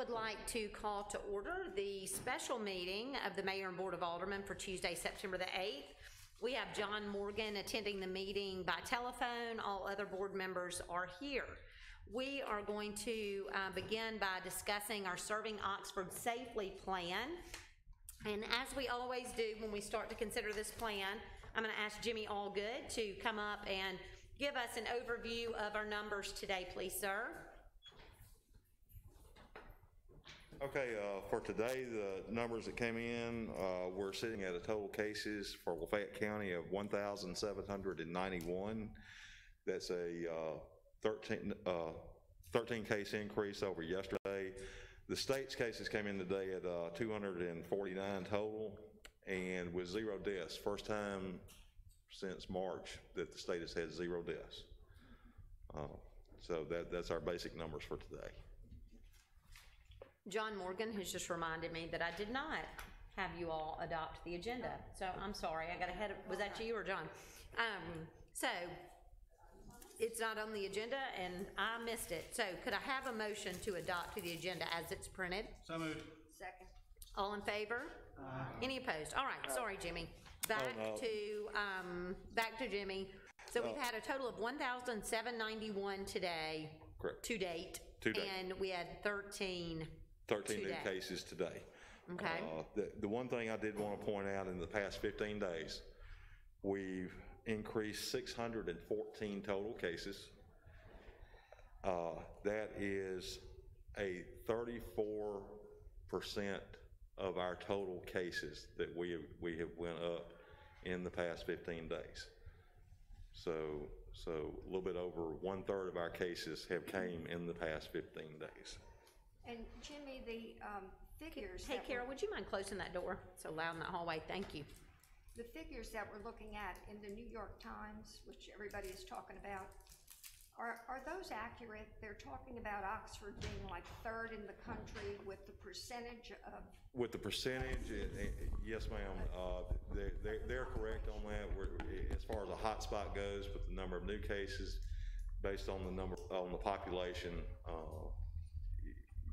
would like to call to order the special meeting of the Mayor and Board of Aldermen for Tuesday, September the 8th. We have John Morgan attending the meeting by telephone. All other board members are here. We are going to uh, begin by discussing our Serving Oxford Safely plan. And as we always do when we start to consider this plan, I'm going to ask Jimmy Allgood to come up and give us an overview of our numbers today, please, sir. Okay, uh, for today, the numbers that came in, uh, we're sitting at a total cases for Lafayette County of 1,791. That's a uh, 13, uh, 13 case increase over yesterday. The state's cases came in today at uh, 249 total and with zero deaths. First time since March that the state has had zero deaths. Uh, So that, that's our basic numbers for today. John Morgan has just reminded me that I did not have you all adopt the agenda. So I'm sorry, I got ahead of, was that you or John? Um, so it's not on the agenda and I missed it. So could I have a motion to adopt to the agenda as it's printed? So moved. Second. All in favor? Any opposed? All right, sorry, Jimmy. Back no. to, um, back to Jimmy. So we've had a total of one thousand seven ninety-one today. Correct. To date. To date. And we had thirteen 13 new Today. cases today. Okay. Uh, The, the one thing I did want to point out in the past 15 days, we've increased 614 total cases. Uh, That is a 34% of our total cases that we, have we have went up in the past 15 days. So, so a little bit over one-third of our cases have came in the past 15 days. And Jimmy, the um, figures. Hey, that Carol, we're- would you mind closing that door? It's so loud in the hallway. Thank you. The figures that we're looking at in the New York Times, which everybody is talking about, are, are those accurate? They're talking about Oxford being like third in the country with the percentage of, With the percentage, eh, eh, yes, ma'am, uh, they, they- they're correct on that, We're- eh, as far as a hotspot goes, with the number of new cases, based on the number, on the population, uh,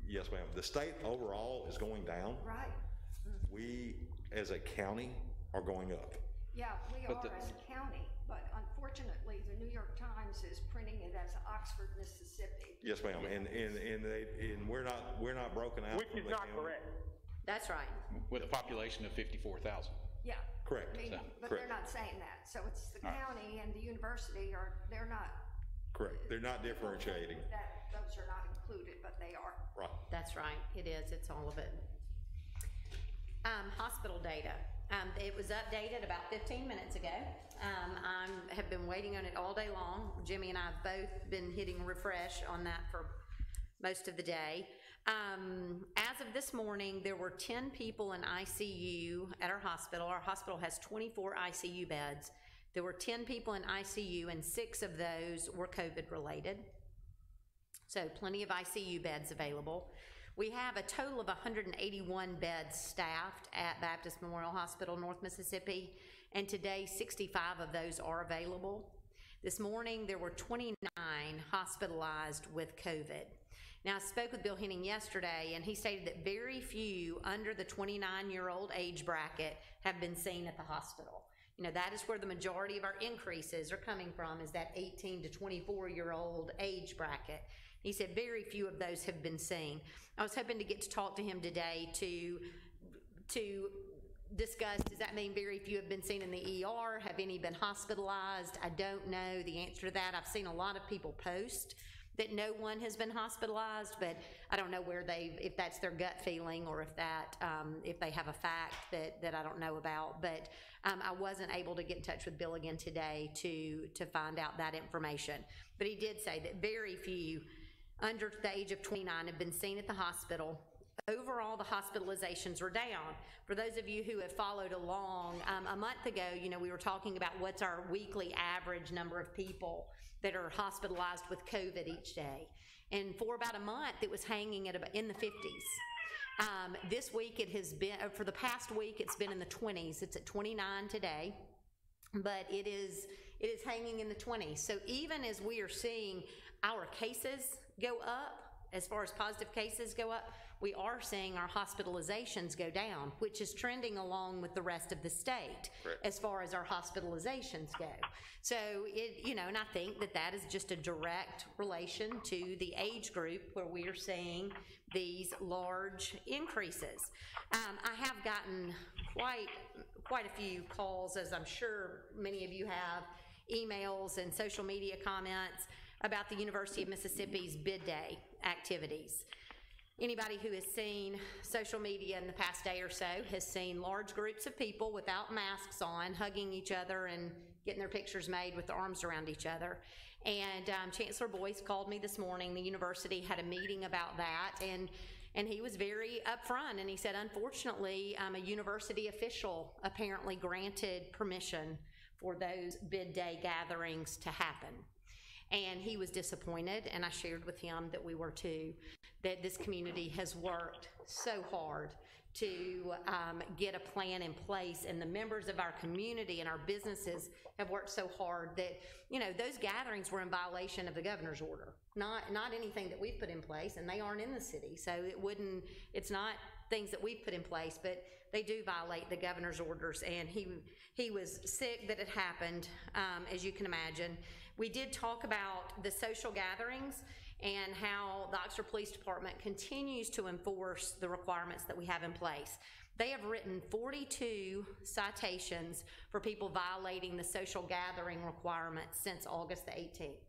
yes, ma'am. The state overall is going down. right? We, as a county, are going up. Yeah, we But are the- as a county, but unfortunately, the New York Times is printing it as Oxford, Mississippi. Yes, ma'am, and, and, and they, and we're not, we're not broken out. Which from is the not county. correct. That's right. with a population of 54,000. Yeah. Correct. I mean, So- But they're correct. not saying that, so it's the county and the university are, they're not. Correct, they're not differentiating, That, those are not included, but they are. right. That's right. It is. It's all of it. Um, hospital data. Um, it was updated about fifteen minutes ago. Um, I'm, have been waiting on it all day long. Jimmy and I have both been hitting refresh on that for most of the day. Um, as of this morning, there were ten people in ICU at our hospital. Our hospital has twenty-four ICU beds. There were ten people in ICU and six of those were COVID-related. So plenty of ICU beds available. We have a total of 181 beds staffed at Baptist Memorial Hospital, North Mississippi, and today 65 of those are available. This morning, there were 29 hospitalized with COVID. Now, I spoke with Bill Henning yesterday, and he stated that very few under the 29-year-old age bracket have been seen at the hospital. You know, that is where the majority of our increases are coming from, is that 18 to 24-year-old age bracket. He said very few of those have been seen. I was hoping to get to talk to him today to, to discuss, does that mean very few have been seen in the ER? Have any been hospitalized? I don't know the answer to that. I've seen a lot of people post that no one has been hospitalized, but I don't know where they, if that's their gut feeling or if that, um, if they have a fact that, that I don't know about. But, um, I wasn't able to get in touch with Bill again today to, to find out that information. But he did say that very few under the age of 29 have been seen at the hospital. Overall, the hospitalizations were down. For those of you who have followed along, um, a month ago, you know, we were talking about what's our weekly average number of people that are hospitalized with COVID each day. And for about a month, it was hanging at about in the 50s. Um, this week, it has been, uh, for the past week, it's been in the 20s. It's at 29 today but it is it is hanging in the 20s so even as we are seeing our cases go up as far as positive cases go up we are seeing our hospitalizations go down, which is trending along with the rest of the state Correct. as far as our hospitalizations go. So it, you know, and I think that that is just a direct relation to the age group where we are seeing these large increases. Um, I have gotten quite, quite a few calls, as I'm sure many of you have, emails and social media comments about the University of Mississippi's bid day activities. Anybody who has seen social media in the past day or so has seen large groups of people without masks on, hugging each other and getting their pictures made with their arms around each other. And um, Chancellor Boyce called me this morning. The university had a meeting about that, and and he was very upfront. And he said, unfortunately, um, a university official apparently granted permission for those bid day gatherings to happen. And he was disappointed, and I shared with him that we were too, that this community has worked so hard to um, get a plan in place, and the members of our community and our businesses have worked so hard that, you know, those gatherings were in violation of the governor's order, not, not anything that we've put in place, and they aren't in the city, so it wouldn't, it's not things that we've put in place, but they do violate the governor's orders, and he, he was sick that it happened, um, as you can imagine. We did talk about the social gatherings and how the Oxford Police Department continues to enforce the requirements that we have in place. They have written 42 citations for people violating the social gathering requirements since August the 18th.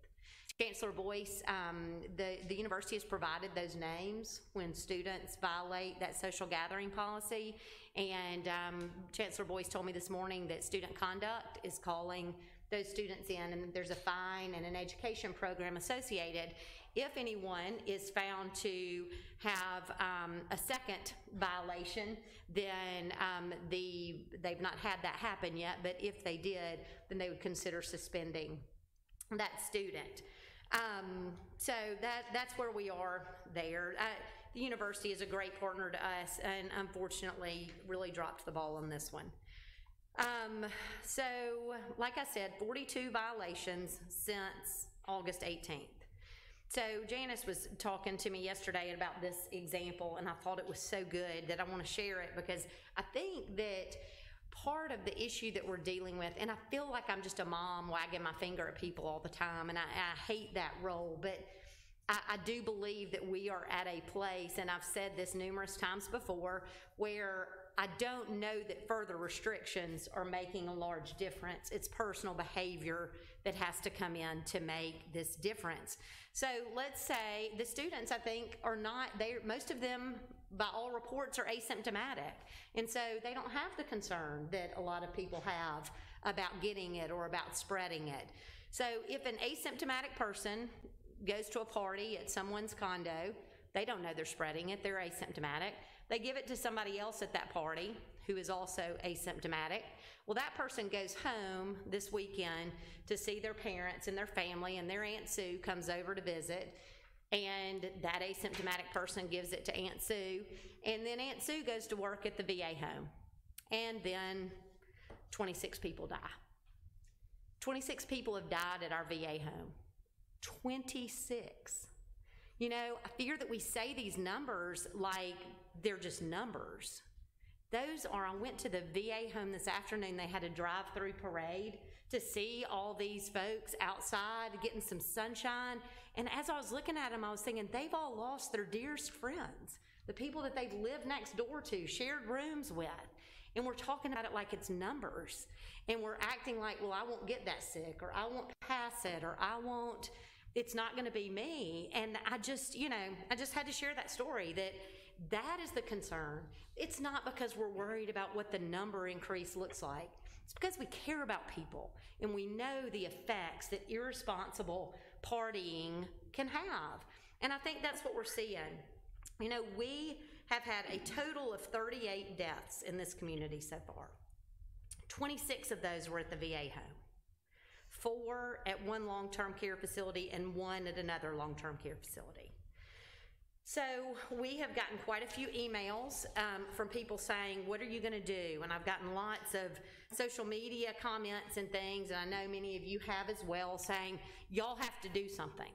Chancellor Boyce, um, the, the university has provided those names when students violate that social gathering policy. And um, Chancellor Boyce told me this morning that student conduct is calling those students in, and there's a fine and an education program associated. If anyone is found to have um, a second violation, then um, the they've not had that happen yet. But if they did, then they would consider suspending that student. Um, so that that's where we are there. Uh, the university is a great partner to us, and unfortunately, really dropped the ball on this one. Um, so, like I said, 42 violations since August 18th. So Janice was talking to me yesterday about this example, and I thought it was so good that I want to share it because I think that part of the issue that we're dealing with, and I feel like I'm just a mom wagging my finger at people all the time, and I, I hate that role, but I, I do believe that we are at a place, and I've said this numerous times before, where I don't know that further restrictions are making a large difference. It's personal behavior that has to come in to make this difference. So let's say the students, I think, are not, they most of them, by all reports, are asymptomatic. And so they don't have the concern that a lot of people have about getting it or about spreading it. So if an asymptomatic person goes to a party at someone's condo, they don't know they're spreading it, they're asymptomatic. They give it to somebody else at that party who is also asymptomatic. Well, that person goes home this weekend to see their parents and their family, and their Aunt Sue comes over to visit. And that asymptomatic person gives it to Aunt Sue. And then Aunt Sue goes to work at the VA home. And then 26 people die. 26 people have died at our VA home. 26. You know, I fear that we say these numbers like they're just numbers. Those are, I went to the VA home this afternoon. They had a drive through parade to see all these folks outside getting some sunshine. And as I was looking at them, I was thinking, they've all lost their dearest friends, the people that they've lived next door to, shared rooms with. And we're talking about it like it's numbers. And we're acting like, well, I won't get that sick, or I won't pass it, or I won't, it's not going to be me. And I just, you know, I just had to share that story that that is the concern. It's not because we're worried about what the number increase looks like. It's because we care about people and we know the effects that irresponsible partying can have. And I think that's what we're seeing. You know, we have had a total of 38 deaths in this community so far. 26 of those were at the VA home, four at one long term care facility, and one at another long term care facility. So we have gotten quite a few emails um, from people saying, "What are you going to do?" And I've gotten lots of social media comments and things, and I know many of you have as well, saying, "Y'all have to do something."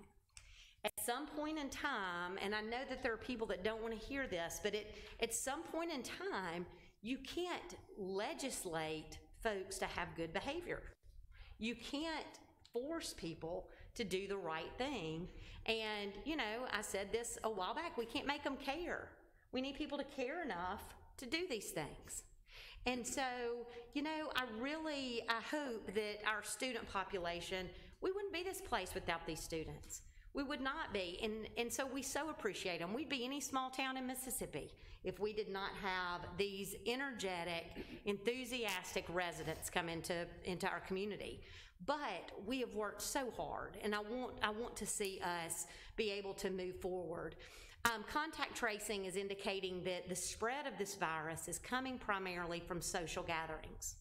At some point in time, and I know that there are people that don't want to hear this, but it, at some point in time, you can't legislate folks to have good behavior. You can't force people to do the right thing. And, you know, I said this a while back, we can't make them care. We need people to care enough to do these things. And so, you know, I really, I hope that our student population, we wouldn't be this place without these students. We would not be. And, and so we so appreciate them. We'd be any small town in Mississippi if we did not have these energetic, enthusiastic residents come into, into our community. But we have worked so hard, and I want, I want to see us be able to move forward. Um, contact tracing is indicating that the spread of this virus is coming primarily from social gatherings.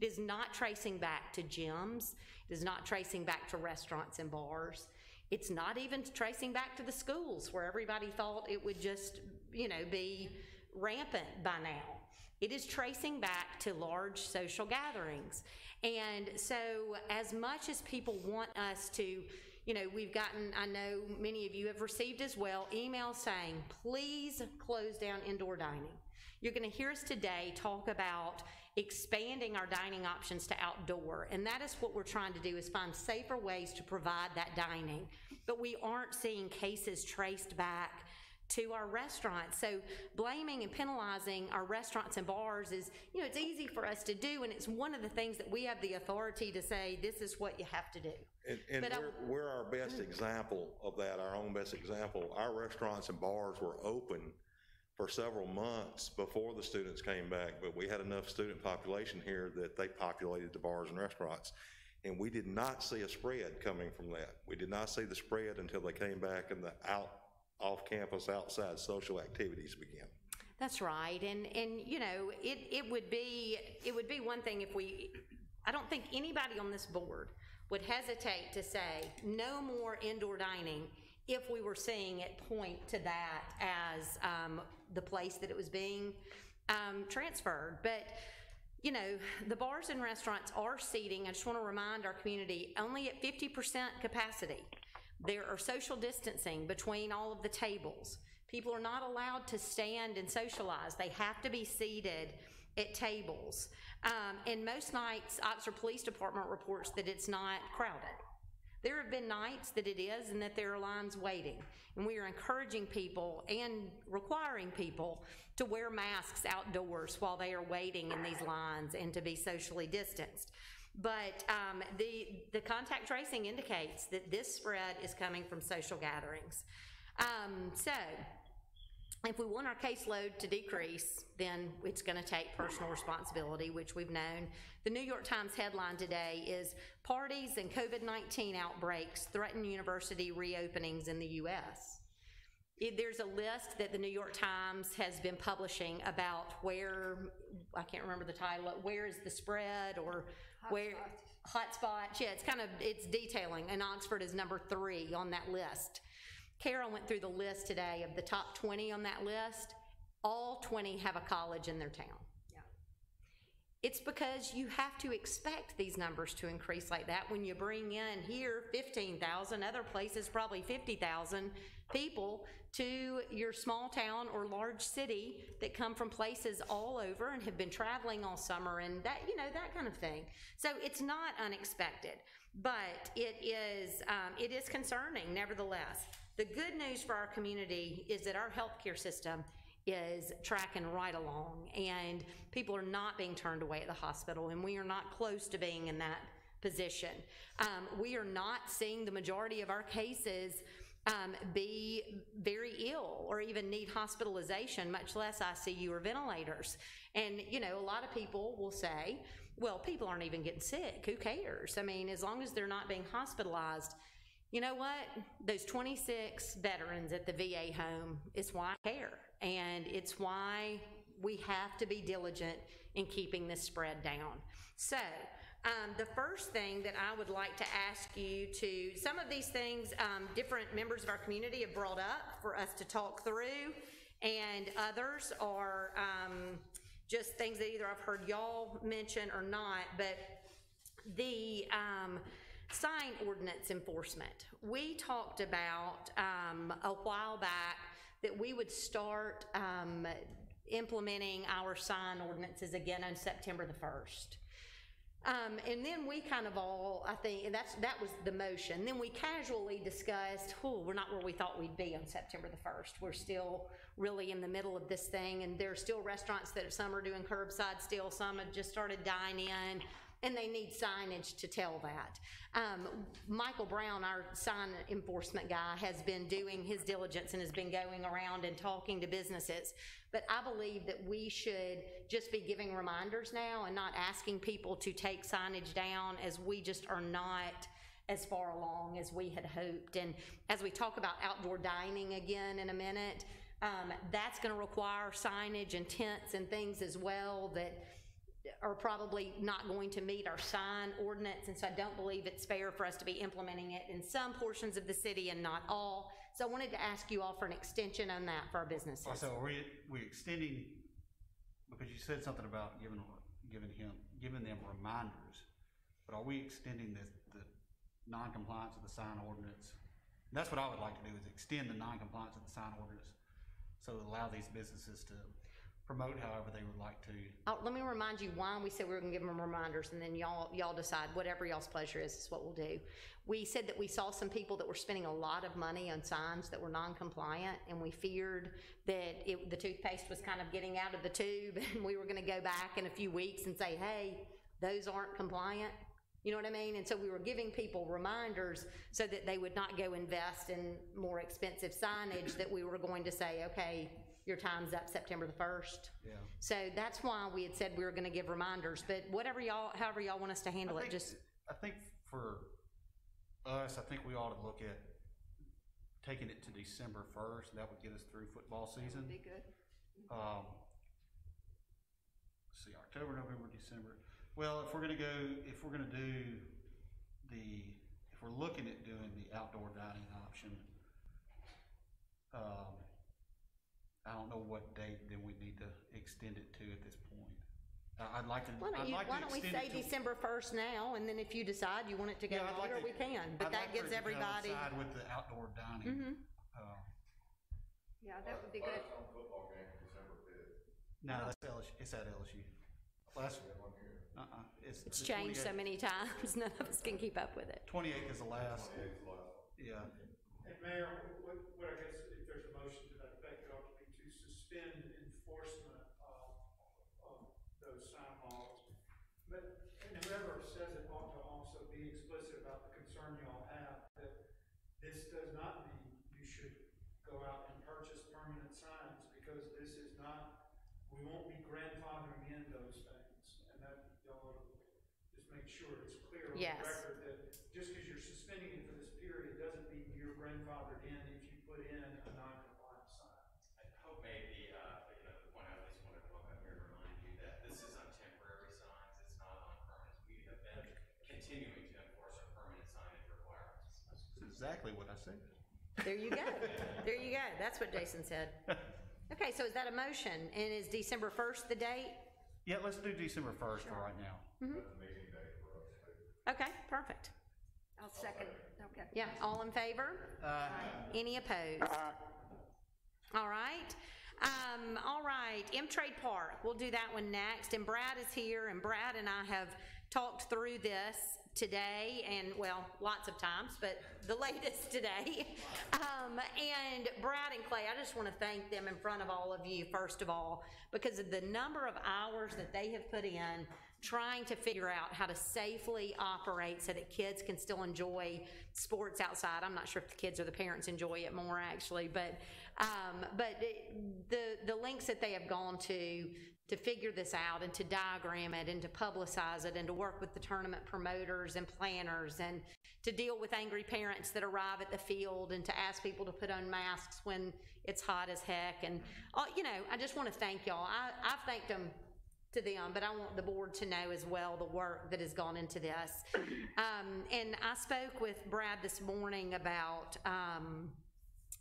It is not tracing back to gyms. It is not tracing back to restaurants and bars. It's not even tracing back to the schools where everybody thought it would just, you know, be rampant by now. It is tracing back to large social gatherings. And so, as much as people want us to, you know, we've gotten, I know many of you have received as well, emails saying, please close down indoor dining. You're going to hear us today talk about expanding our dining options to outdoor. And that is what we're trying to do is find safer ways to provide that dining. But we aren't seeing cases traced back to our restaurants. So blaming and penalizing our restaurants and bars is, you know, it's easy for us to do, and it's one of the things that we have the authority to say, this is what you have to do. And, and But we're, we're our best example of that, our own best example. Our restaurants and bars were open for several months before the students came back, but we had enough student population here that they populated the bars and restaurants. And we did not see a spread coming from that. We did not see the spread until they came back and the out, off-campus, outside social activities begin. That's right, and, and, you know, it, it would be, it would be one thing if we, I don't think anybody on this board would hesitate to say, no more indoor dining if we were seeing it point to that as um, the place that it was being um, transferred. But, you know, the bars and restaurants are seating, I just want to remind our community, only at 50% capacity. There are social distancing between all of the tables. People are not allowed to stand and socialize. They have to be seated at tables. Um, and most nights, Oxford Police Department reports that it's not crowded. There have been nights that it is and that there are lines waiting. And we are encouraging people and requiring people to wear masks outdoors while they are waiting in these lines and to be socially distanced. But um, the, the contact tracing indicates that this spread is coming from social gatherings. Um, so, if we want our caseload to decrease, then it's going to take personal responsibility, which we've known. The New York Times headline today is Parties and COVID 19 outbreaks threaten university reopenings in the U.S. There's a list that the New York Times has been publishing about where, I can't remember the title, where is the spread or where. Hotspots, yeah, it's kind of, it's detailing, and Oxford is number three on that list. Carol went through the list today of the top 20 on that list. All 20 have a college in their town. It's because you have to expect these numbers to increase like that when you bring in here 15,000, other places probably 50,000 people to your small town or large city that come from places all over and have been traveling all summer and that, you know, that kind of thing. So it's not unexpected, but it is, um, it is concerning nevertheless. The good news for our community is that our healthcare system is tracking right along and people are not being turned away at the hospital and we are not close to being in that position. Um, we are not seeing the majority of our cases um, be very ill or even need hospitalization, much less ICU or ventilators. And, you know, a lot of people will say, well, people aren't even getting sick. Who cares? I mean, as long as they're not being hospitalized, you know what? Those 26 veterans at the VA home is why I care. And it's why we have to be diligent in keeping this spread down. So, um, the first thing that I would like to ask you to, some of these things um, different members of our community have brought up for us to talk through, and others are um, just things that either I've heard y'all mention or not, but the um, sign ordinance enforcement. We talked about um, a while back that we would start um, implementing our sign ordinances again on September the 1st. Um, and then we kind of all, I think, that's, that was the motion. Then we casually discussed, oh, we're not where we thought we'd be on September the 1st. We're still really in the middle of this thing, and there are still restaurants that some are doing curbside still, some have just started dine-in, and they need signage to tell that. Um, Michael Brown, our sign enforcement guy, has been doing his diligence and has been going around and talking to businesses. But I believe that we should just be giving reminders now and not asking people to take signage down as we just are not as far along as we had hoped. And as we talk about outdoor dining again in a minute, um, that's going to require signage and tents and things as well that are probably not going to meet our sign ordinance, and so I don't believe it's fair for us to be implementing it in some portions of the city and not all. So I wanted to ask you all for an extension on that for our businesses. So are we, we extending, because you said something about giving, giving him, giving them reminders, but are we extending the, the non-compliance of the sign ordinance? That's what I would like to do, is extend the non-compliance of the sign ordinance, so allow these businesses to promote however they would like to. Uh, let me remind you why we said we were gonna give them reminders, and then y'all, y'all decide, whatever y'all's pleasure is, is what we'll do. We said that we saw some people that were spending a lot of money on signs that were non-compliant, and we feared that it, the toothpaste was kind of getting out of the tube, and we were gonna go back in a few weeks and say, hey, those aren't compliant. You know what I mean? And so we were giving people reminders so that they would not go invest in more expensive signage that we were going to say, okay, your time's up September the first. Yeah. So that's why we had said we were gonna give reminders, but whatever y'all, however y'all want us to handle I it, think- just, I think for us, I think we ought to look at taking it to December first, that would get us through football season. Be good. Um, let's see, October, November, December. Well, if we're gonna go, if we're gonna do the, if we're looking at doing the outdoor dining option, um, I don't know what date then we need to extend it to at this point. Uh, I'd like to, why don't I'd you, like why to don't we extend say it till. December first now, and then if you decide you want it to go Yeah, I'd like longer, to- we can, but I'd that like gives for it to everybody. coincide With the outdoor dining. Mhm. Uh, Yeah, that would be good. No, that's LSU, it's at LSU. Last, uh-uh, it's. It's changed so many times, none of us can keep up with it. Twenty-eighth is the last. Yeah, And Mayor, what, what I guess, if there's a motion to that effect, it ought to be to suspend enforcement of, of those sign laws. But, and whoever says it ought to also be explicit about the concern y'all have, that this does not mean you should go out and purchase permanent signs, because this is not, we won't be grandfathering in those things. And that, y'all ought to just make sure it's clear on the Yes. record that just because you're suspending it for this period doesn't mean you're grandfathered in if you put in a non-compliant sign. I hope maybe, uh, you know, the point I at least wanted to look up here and remind you that this is on temporary signs, it's not on permanent. We have been continuing to enforce our permanent signage requirements. that's exactly what I said. There you go, there you go, that's what Jason said. Okay, so is that a motion, and is December first the date? Yeah, let's do December first for right now. Okay, perfect. I'll second, okay. Yeah, all in favor? Uh, Any opposed? All right. Um, all right, M-Trade Park, we'll do that one next. And Brad is here, and Brad and I have talked through this today, and, well, lots of times, but the latest today. Um, and Brad and Clay, I just want to thank them in front of all of you, first of all, because of the number of hours that they have put in trying to figure out how to safely operate so that kids can still enjoy sports outside. I'm not sure if the kids or the parents enjoy it more actually, but um, but the the links that they have gone to to figure this out and to diagram it and to publicize it and to work with the tournament promoters and planners and to deal with angry parents that arrive at the field and to ask people to put on masks when it's hot as heck and uh, you know I just want to thank y'all. I I've thanked them to them, but I want the board to know as well the work that has gone into this. Um, and I spoke with Brad this morning about, um,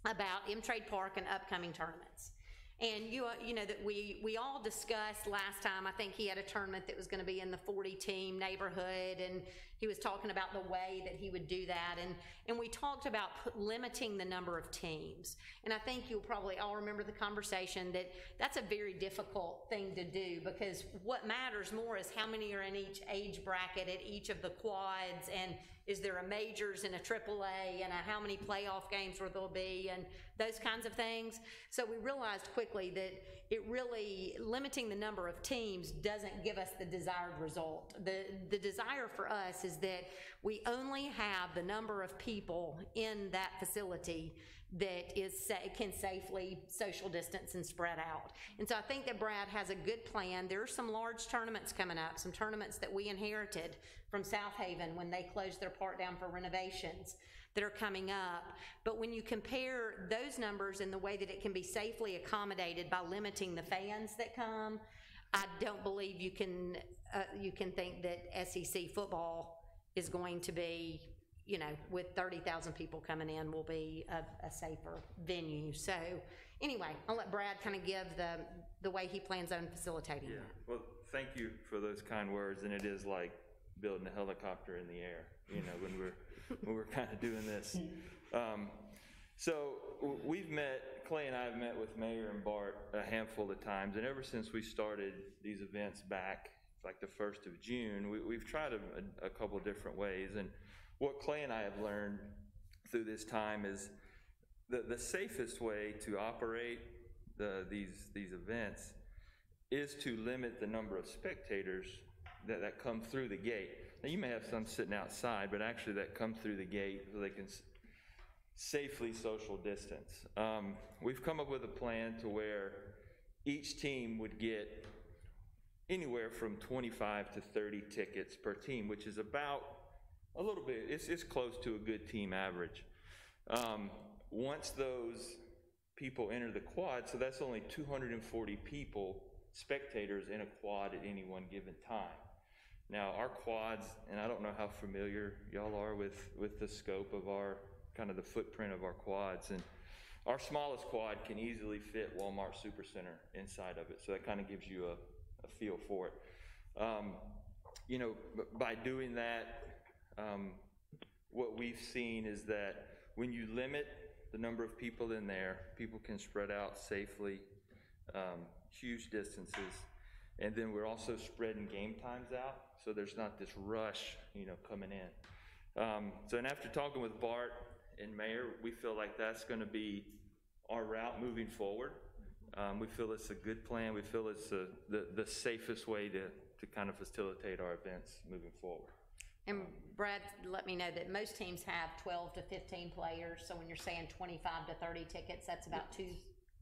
about M-Trade Park and upcoming tournaments. And you, uh, you know, that we, we all discussed last time, I think he had a tournament that was gonna be in the forty-team neighborhood, and he was talking about the way that he would do that, and, and we talked about limiting the number of teams. And I think you'll probably all remember the conversation that that's a very difficult thing to do, because what matters more is how many are in each age bracket at each of the quads, and is there a majors and a triple A, and a how many playoff games will there be, and those kinds of things. So we realized quickly that it really, limiting the number of teams doesn't give us the desired result. The, the desire for us is that we only have the number of people in that facility that is, can safely social distance and spread out. And so I think that Brad has a good plan. There are some large tournaments coming up, some tournaments that we inherited from Southaven when they closed their part down for renovations that are coming up. But when you compare those numbers and the way that it can be safely accommodated by limiting the fans that come, I don't believe you can, uh, you can think that SEC football is going to be, you know, with 30,000 people coming in, will be a, a safer venue. So anyway, I'll let Brad kind of give the, the way he plans on facilitating Yeah, well, thank you for those kind words, and it is like building a helicopter in the air, you know, when we're, when we're kind of doing this. Um, so we've met, Clay and I have met with Mayor and Bart a handful of times, and ever since we started these events back, like the first of June, we, we've tried a, a couple different ways, and what Clay and I have learned through this time is the, the safest way to operate the, these, these events is to limit the number of spectators that, that come through the gate. Now, you may have some sitting outside, but actually that come through the gate so they can safely social distance. Um, we've come up with a plan to where each team would get anywhere from 25 to 30 tickets per team, which is about a little bit, it's, it's close to a good team average. Um, once those people enter the quad, so that's only 240 people, spectators in a quad at any one given time. Now, our quads, and I don't know how familiar y'all are with, with the scope of our, kind of the footprint of our quads, and our smallest quad can easily fit Walmart Supercenter inside of it, so that kind of gives you a, a feel for it. Um, you know, by doing that, um, what we've seen is that when you limit the number of people in there, people can spread out safely, um, huge distances. And then we're also spreading game times out, so there's not this rush, you know, coming in. Um, so, and after talking with Bart and Mayor, we feel like that's going to be our route moving forward. Um, we feel it's a good plan. We feel it's the, the, the safest way to, to kind of facilitate our events moving forward. And Brad let me know that most teams have 12 to 15 players, so when you're saying 25 to 30 tickets, that's about two,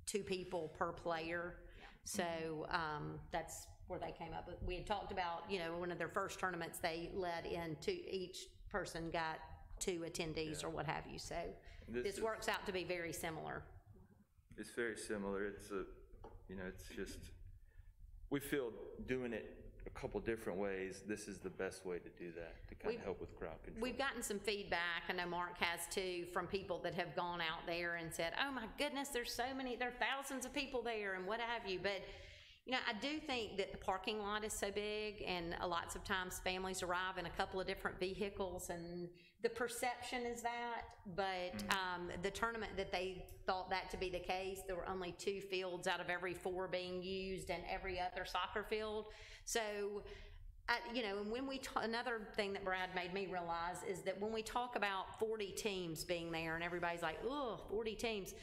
two people per player. So um, that's where they came up with, we had talked about, you know, one of their first tournaments, they let in two, each person got two attendees or what have you, so This this is- works out to be very similar. It's very similar. It's a, you know, it's just, we feel doing it a couple different ways, this is the best way to do that, to kind We've- of help with crowd control. We've gotten some feedback, I know Mark has too, from people that have gone out there and said, oh my goodness, there's so many, there are thousands of people there and what have you. But, you know, I do think that the parking lot is so big and lots of times families arrive in a couple of different vehicles and the perception is that. But um, the tournament that they thought that to be the case, there were only two fields out of every four being used and every other soccer field. So I, you know, and when we, ta- another thing that Brad made me realize is that when we talk about 40 teams being there and everybody's like, oh, 40 teams,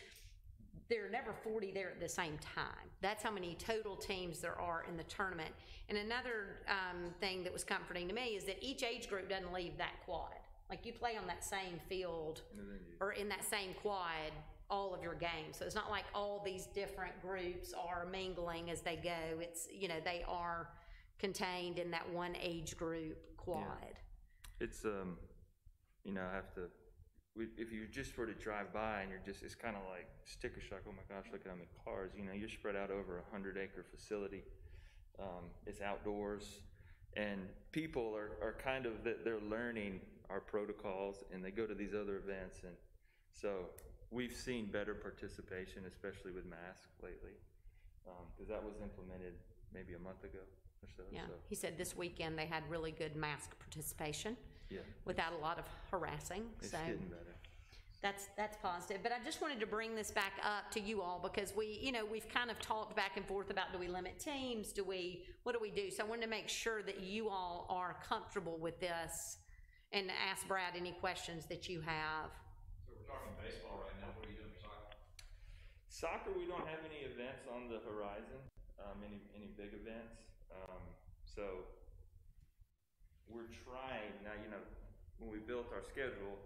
there are never 40 there at the same time. That's how many total teams there are in the tournament. And another um, thing that was comforting to me is that each age group doesn't leave that quad. Like you play on that same field or in that same quad all of your games. So it's not like all these different groups are mingling as they go. It's, you know, they are contained in that one age group quad. It's, um, you know, I have to, if you just sort of drive by and you're just, it's kind of like sticker shock, oh my gosh, look at how many cars, you know, you're spread out over a hundred acre facility. Um, it's outdoors and people are, are kind of, that they're learning our protocols and they go to these other events and so we've seen better participation, especially with masks lately. because that was implemented maybe a month ago or so. Yeah, so, he said this weekend they had really good mask participation Yeah, without a lot of harassing, it's so getting better. that's, that's positive. But I just wanted to bring this back up to you all because we, you know, we've kind of talked back and forth about do we limit teams? Do we, what do we do? So I wanted to make sure that you all are comfortable with this and ask Brad any questions that you have. So we're talking baseball right now, what are you doing for soccer? Soccer, we don't have any events on the horizon, um, any, any big events. Um, so we're trying, now, you know, when we built our schedule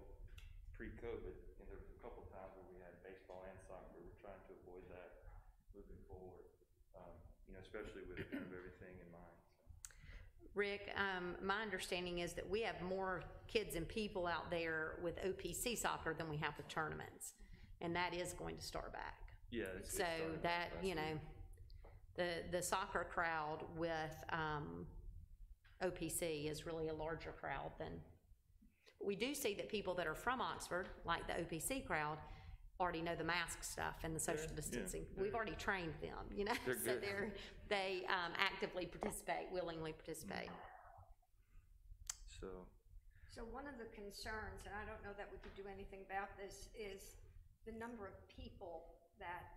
pre-COVID, and there was a couple times where we had baseball and soccer, we're trying to avoid that moving forward. Um, you know, especially with kind of everything in mind. Rick, um, my understanding is that we have more kids and people out there with OPC soccer than we have with tournaments. And that is going to start back. Yeah. it's- So started that, you know, the, the soccer crowd with, um, OPC is really a larger crowd than, we do see that people that are from Oxford, like the OPC crowd, already know the mask stuff and the social yeah, distancing. We've already trained them, you know, They're so good. they're, they, um, actively participate, willingly participate. So, So one of the concerns, and I don't know that we could do anything about this, is the number of people that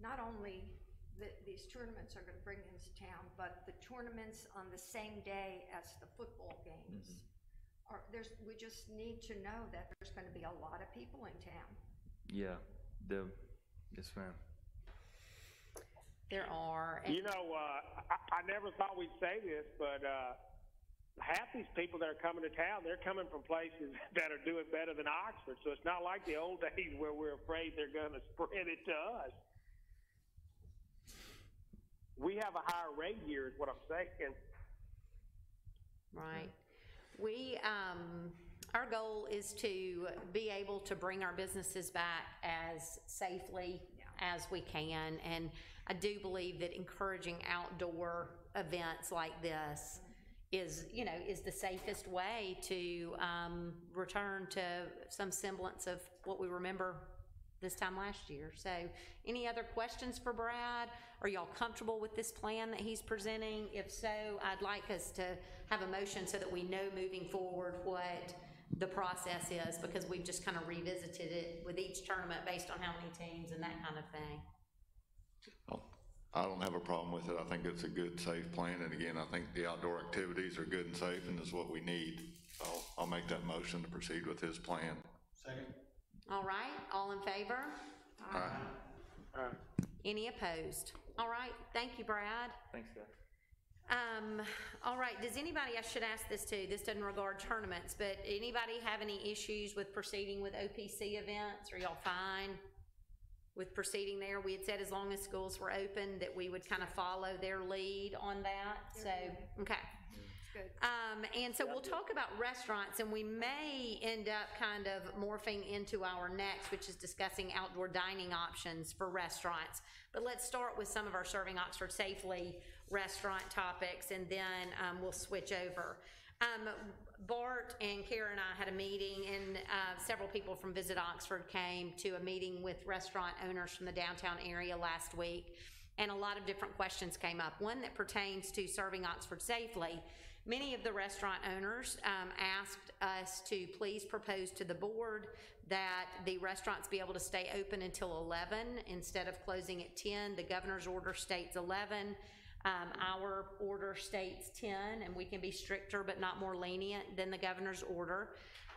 not only the, these tournaments are gonna bring into town, but the tournaments on the same day as the football games. Are, there's, we just need to know that there's gonna be a lot of people in town. yeah, the, yes, ma'am. There are, and You know, uh, I, I never thought we'd say this, but uh, half these people that are coming to town, they're coming from places that are doing better than Oxford. So it's not like the old days where we're afraid they're going to spread it to us. We have a higher rate here, is what I'm saying. Right. We, um, our goal is to be able to bring our businesses back as safely as we can. And I do believe that encouraging outdoor events like this is, you know, is the safest way to, um, return to some semblance of what we remember this time last year. So any other questions for Brad? Are y'all comfortable with this plan that he's presenting? If so, I'd like us to have a motion so that we know moving forward what the process is, because we've just kind of revisited it with each tournament based on how many teams and that kind of thing. I don't have a problem with it. I think it's a good, safe plan, and again, I think the outdoor activities are good and safe and is what we need. I'll, I'll make that motion to proceed with his plan. Second? All right, all in favor? Aye. Any opposed? All right, thank you, Brad. Thanks, guys. Um, all right, does anybody, I should ask this too, this doesn't regard tournaments, but anybody have any issues with proceeding with OPC events? Are y'all fine with proceeding there? We had said as long as schools were open, that we would kind of follow their lead on that, so, okay. Good. Um, and so we'll talk about restaurants, and we may end up kind of morphing into our next, which is discussing outdoor dining options for restaurants. But let's start with some of our Serving Oxford Safely restaurant topics, and then um, we'll switch over. Um, Bart and Kara and I had a meeting, and uh, several people from Visit Oxford came to a meeting with restaurant owners from the downtown area last week, and a lot of different questions came up. One that pertains to serving Oxford safely. Many of the restaurant owners um, asked us to please propose to the board that the restaurants be able to stay open until 11 instead of closing at 10. The governor's order states 11. Um, our order states 10, and we can be stricter but not more lenient than the governor's order.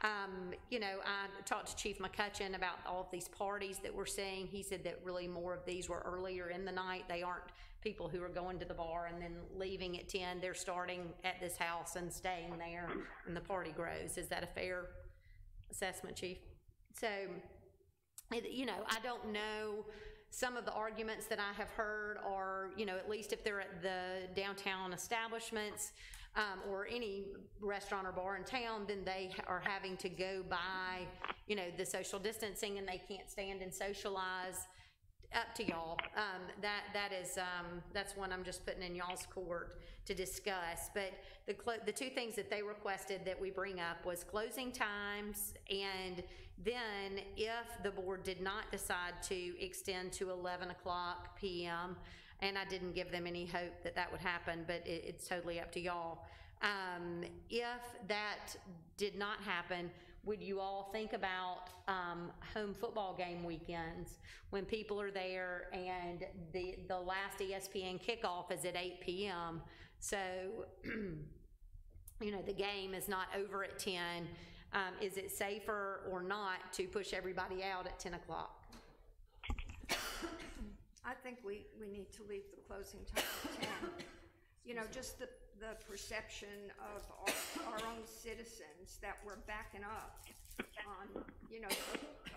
Um, you know, I talked to Chief McCutcheon about all of these parties that we're seeing. He said that really more of these were earlier in the night. They aren't people who are going to the bar and then leaving at 10. They're starting at this house and staying there, and the party grows. Is that a fair assessment, Chief? So, you know, I don't know, some of the arguments that I have heard are, you know, at least if they're at the downtown establishments, um, or any restaurant or bar in town, then they are having to go by, you know, the social distancing and they can't stand and socialize. Up to y'all. Um, that, that is, um, that's one I'm just putting in y'all's court to discuss. But the, the two things that they requested that we bring up was closing times and then if the board did not decide to extend to 11 o'clock PM, And I didn't give them any hope that that would happen, but it, it's totally up to y'all. Um, if that did not happen, would you all think about, um, home football game weekends when people are there and the, the last ESPN kickoff is at eight PM? So, you know, the game is not over at ten. Um, is it safer or not to push everybody out at ten o'clock? I think we, we need to leave the closing time at ten. You know, just the, the perception of our, our own citizens that we're backing up on, you know,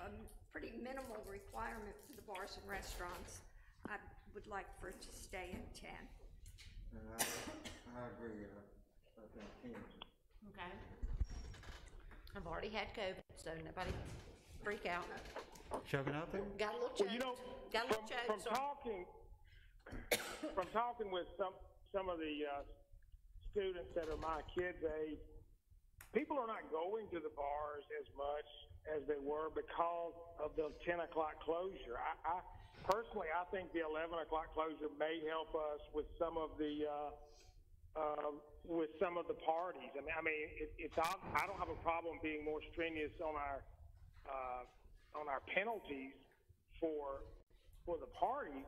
a, a pretty minimal requirement for the bars and restaurants. I would like for it to stay at ten. I, I agree, uh, I think ten. Okay. I've already had COVID, so nobody freak out. Choking out there? Got a little Well, you know, choked. Got a from, little from choked. so- talking, from talking with some, some of the, uh, students that are my kids' age, people are not going to the bars as much as they were because of the ten o'clock closure. I, I, personally, I think the eleven o'clock closure may help us with some of the, uh, uh, with some of the parties. I mean, I mean, it, it's, I don't have a problem being more strenuous on our, uh, on our penalties for, for the uh,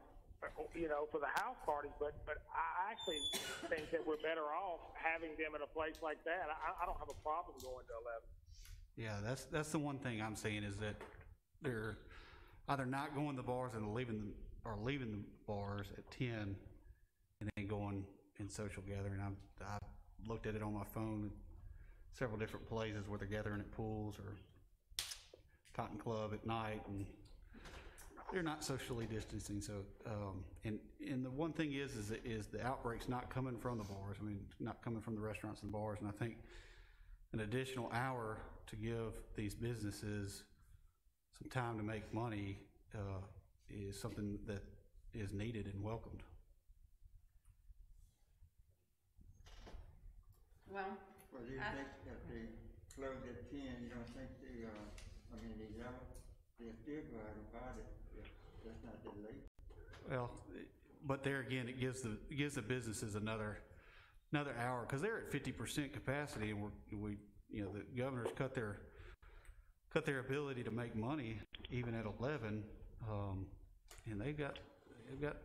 you know, for the house parties, but, but I actually think that we're better off having them in a place like that. I, I don't have a problem going to eleven. Yeah, that's, that's the one thing I'm seeing is that they're either not going to the bars and leaving, them or leaving the bars at ten and then going in social gathering. I've, I've looked at it on my phone, several different places where they're gathering at pools or Cotton Club at night and they're not socially distancing, so, um, and, and the one thing is, is, is the outbreak's not coming from the bars. I mean, not coming from the restaurants and the bars, and I think an additional hour to give these businesses some time to make money, uh, is something that is needed and welcomed. Well, Well, do you I- think if they close at ten, you don't think they, uh, I mean, the eleven, they'll still go out and buy it, if that's not too late? Well, but there again, it gives the, it gives the businesses another, another hour, because they're at fifty percent capacity, and we're, we, you know, the governor's cut their, cut their ability to make money even at eleven, um, and they've got, they've got,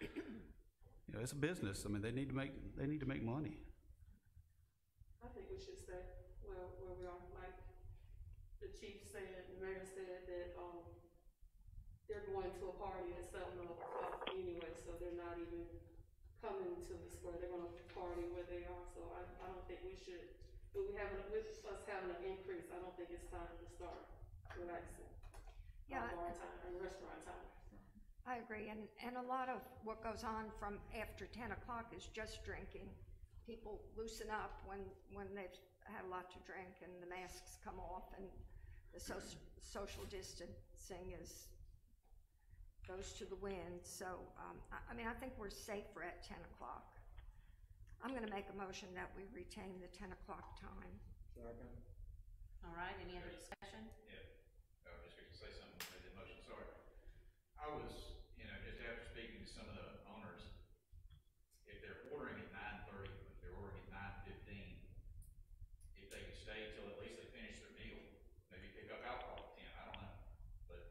you know, it's a business, I mean, they need to make, they need to make money. I think we should stay where, where we are, like the chief said, the mayor said that, um, they're going to a party at seven o'clock anyway, so they're not even coming to the square, they're gonna party where they are, so I, I don't think we should, but we having, with us having an increase, I don't think it's time to start relaxing. Yeah, bar time and restaurant time. I agree, and, and a lot of what goes on from after ten o'clock is just drinking. People loosen up when, when they've had a lot to drink and the masks come off and the social, social distancing is, goes to the wind, so, um, I, I mean, I think we're safer at ten o'clock. I'm gonna make a motion that we retain the ten o'clock time. Second? all right, any other discussion? Yeah, I was just going to say something with the motion, sorry. I was, you know, just after speaking to some of the owners, if they're ordering at nine thirty, if they're ordering at nine fifteen, if they could stay till at least they finish their meal, maybe pick up alcohol at ten, I don't know, but,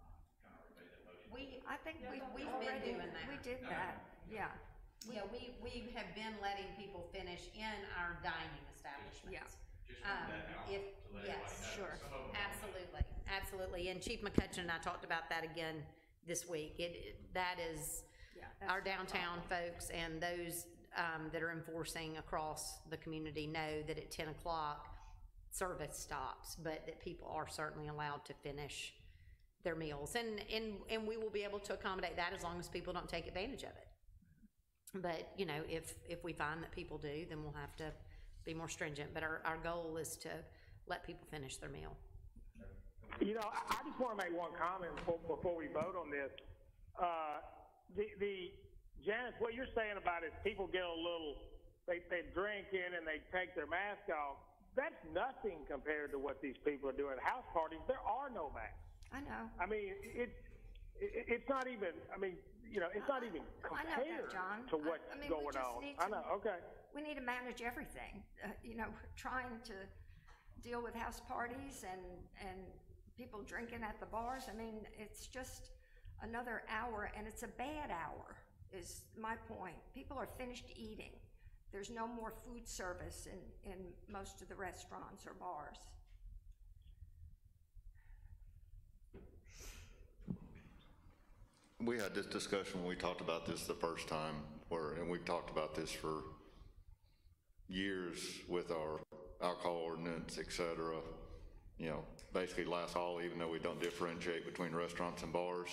uh, kind of remade that motion. We, I think we, We've we've been already, doing that. we did that, yeah. yeah, we, we have been letting people finish in our dining establishments. Just Um, want that out if, to let everybody yes, know. sure. Some of them absolutely, absolutely. And Chief McCutcheon and I talked about that again this week. It, it- that is, Yeah, that's our downtown folks and those, um, that are enforcing across the community know that at ten o'clock, service stops, but that people are certainly allowed to finish their meals. And, and, and we will be able to accommodate that as long as people don't take advantage of it. But, you know, if, if we find that people do, then we'll have to be more stringent. But our, our goal is to let people finish their meal. You know, I, just want to make one comment before, we vote on this. Uh, the, the, Janice, what you're saying about is people get a little, they, they drink in and they take their mask off. That's nothing compared to what these people are doing house parties. There are no masks. I know. I mean, it's, it, it's not even, I mean, you know, it's not even I know that, compared John. to what's I mean, we going just on. need I know, okay. We need to manage everything, uh, you know, trying to deal with house parties and, and people drinking at the bars. I mean, it's just another hour, and it's a bad hour, is my point. People are finished eating. There's no more food service in, in most of the restaurants or bars. We had this discussion when we talked about this the first time, where, and we've talked about this for years with our alcohol ordinance, et cetera. You know, basically last call, even though we don't differentiate between restaurants and bars,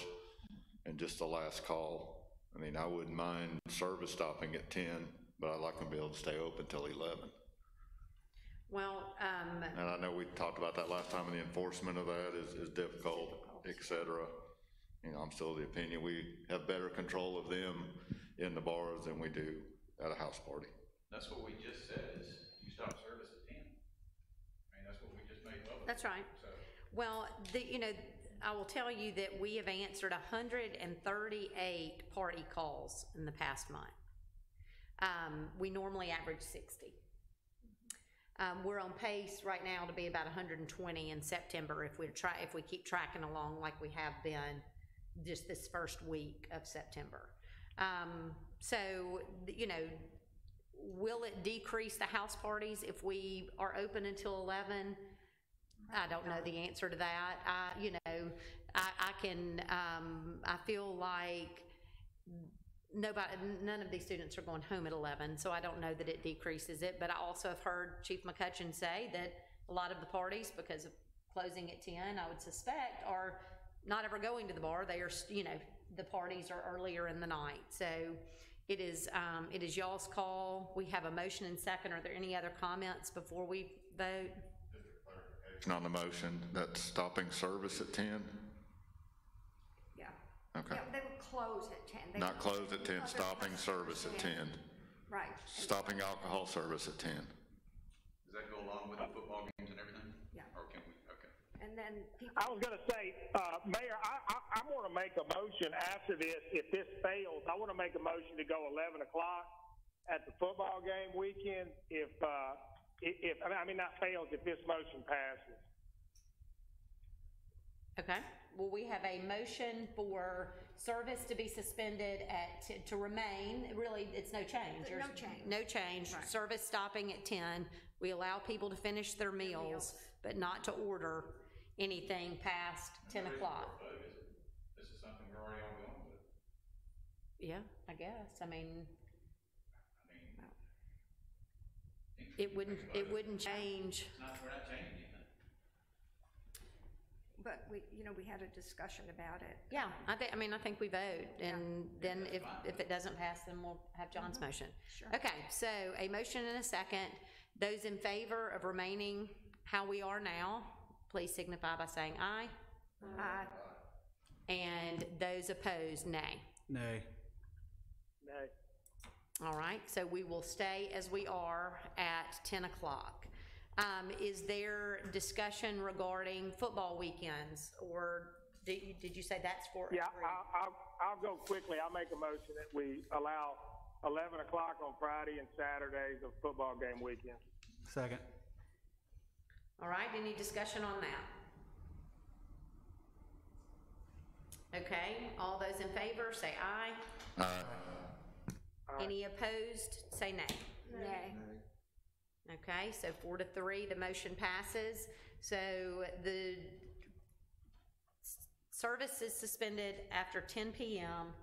and just the last call. I mean, I wouldn't mind service stopping at ten, but I'd like them to be able to stay open till eleven. Well, um, And I know we talked about that last time, and the enforcement of that is, is difficult, et cetera. You know, I'm still of the opinion we have better control of them in the bars than we do at a house party. That's what we just said, is you stop service at ten. I mean, that's what we just made public. That's right. So, Well, the, you know, I will tell you that we have answered hundred and thirty-eight party calls in the past month. Um, we normally average sixty. Um, we're on pace right now to be about hundred and twenty in September if we try, if we keep tracking along like we have been just this first week of September. Um, so, you know, will it decrease the house parties if we are open until eleven? I don't know the answer to that. I, you know, I, I can, um, I feel like nobody, none of these students are going home at eleven, so I don't know that it decreases it. But I also have heard Chief McCutcheon say that a lot of the parties, because of closing at ten, I would suspect, are not ever going to the bar. They are, you know, the parties are earlier in the night. So it is, um, it is y'all's call. We have a motion and second. Are there any other comments before we vote? Not the motion, that's stopping service at 10? Yeah. Okay. Yeah, they would close at 10. They Not closed at 10, stopping service at 10. Right. Stopping alcohol service at 10. And then people. I was gonna say, uh, Mayor, I, I, I wanna make a motion after this, if this fails, I wanna make a motion to go eleven o'clock at the football game weekend, if, uh, i- if, I mean, I mean, not fails, if this motion passes. Okay, well, we have a motion for service to be suspended at, to- to remain, really, it's no change. No There's change. No change, Right. service stopping at ten. We allow people to finish their meals, meals. but not to order anything past ten No reason for a o'clock. vote, is it? This is something we're already all going with. Yeah, I guess, I mean, I mean. it wouldn't, it wouldn't change. It's not, we're not changing anything. But we, you know, we had a discussion about it. Yeah, I think, I mean, I think we vote, and then if, if it doesn't pass, then we'll have John's mm-hmm. motion. Sure. Okay, so a motion and a second. Those in favor of remaining how we are now, please signify by saying aye. Aye. And those opposed, nay. Nay. No. All right, so we will stay as we are at 10 o'clock. Um, Is there discussion regarding football weekends, or did you, did you say that's for? Yeah, I'll, I'll, I'll go quickly. I'll make a motion that we allow eleven o'clock on Friday and Saturdays of football game weekend. Second. All right, any discussion on that? Okay, all those in favor, say aye. Aye. Any opposed, say nay. Nay. Okay, so four to three, the motion passes. So the service is suspended after ten PM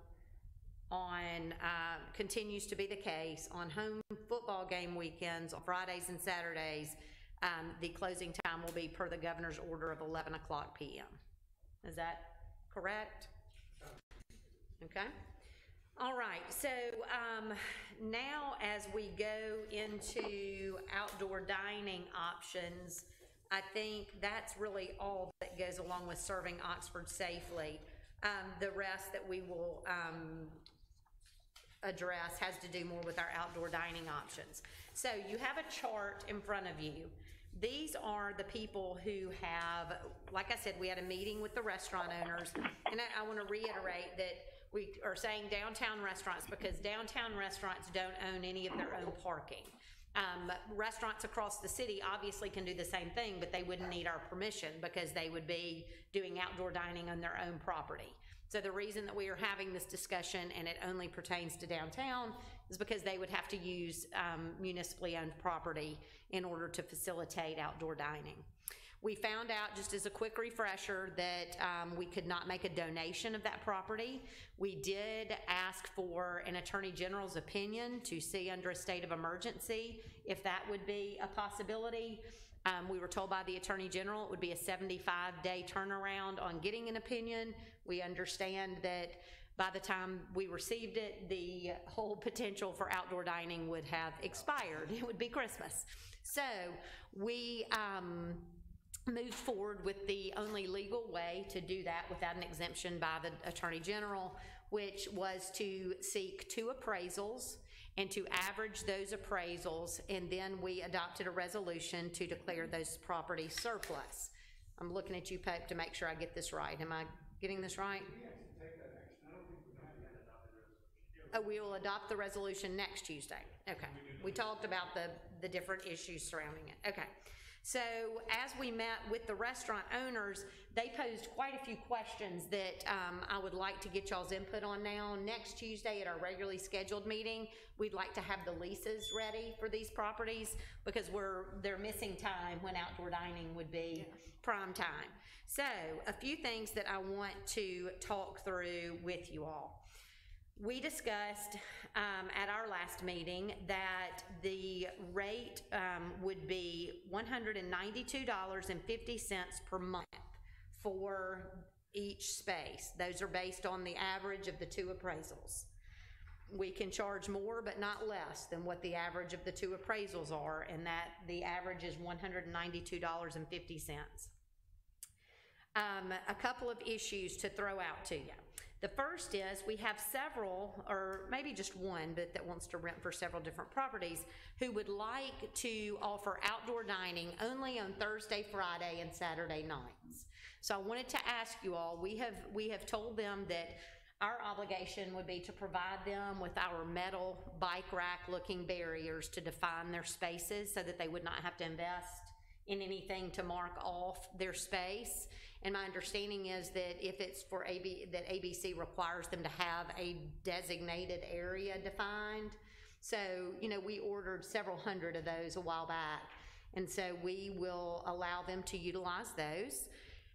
on, uh, continues to be the case on home football game weekends, on Fridays and Saturdays. Um, the closing time will be per the governor's order of eleven o'clock PM. Is that correct? Okay. All right, so um, now as we go into outdoor dining options, I think that's really all that goes along with serving Oxford safely. Um, The rest that we will um, address has to do more with our outdoor dining options. So you have a chart in front of you. These are the people who have, like I said, we had a meeting with the restaurant owners, and I, I want to reiterate that we are saying downtown restaurants because downtown restaurants don't own any of their own parking. Um, restaurants across the city obviously can do the same thing, but they wouldn't need our permission because they would be doing outdoor dining on their own property. So the reason that we are having this discussion and it only pertains to downtown is because they would have to use um, municipally owned property in order to facilitate outdoor dining. We found out, just as a quick refresher, that um, we could not make a donation of that property. We did ask for an Attorney General's opinion to see under a state of emergency if that would be a possibility. Um, we were told by the Attorney General it would be a 75-day turnaround on getting an opinion. We understand that by the time we received it, the whole potential for outdoor dining would have expired. It would be Christmas. So we um, moved forward with the only legal way to do that without an exemption by the Attorney General, which was to seek two appraisals and to average those appraisals, and then we adopted a resolution to declare those properties surplus. I'm looking at you, Pope, to make sure I get this right. Am I getting this right? Oh, we will adopt the resolution next Tuesday. Okay. We talked about the, the different issues surrounding it. Okay. So as we met with the restaurant owners, they posed quite a few questions that um, I would like to get y'all's input on now. Next Tuesday at our regularly scheduled meeting, we'd like to have the leases ready for these properties because we're, they're missing time when outdoor dining would be prime time. So a few things that I want to talk through with you all. We discussed um, at our last meeting that the rate um, would be $192.50 per month for each space. Those are based on the average of the two appraisals. We can charge more but not less than what the average of the two appraisals are, and that the average is $192.50. Um, a couple of issues to throw out to you. The first is we have several, or maybe just one, but that wants to rent for several different properties, who would like to offer outdoor dining only on Thursday, Friday, and Saturday nights. So I wanted to ask you all, we have, we have told them that our obligation would be to provide them with our metal bike rack looking barriers to define their spaces so that they would not have to invest in anything to mark off their space. And my understanding is that if it's for AB, that ABC requires them to have a designated area defined. So, you know, we ordered several hundred of those a while back. And so we will allow them to utilize those.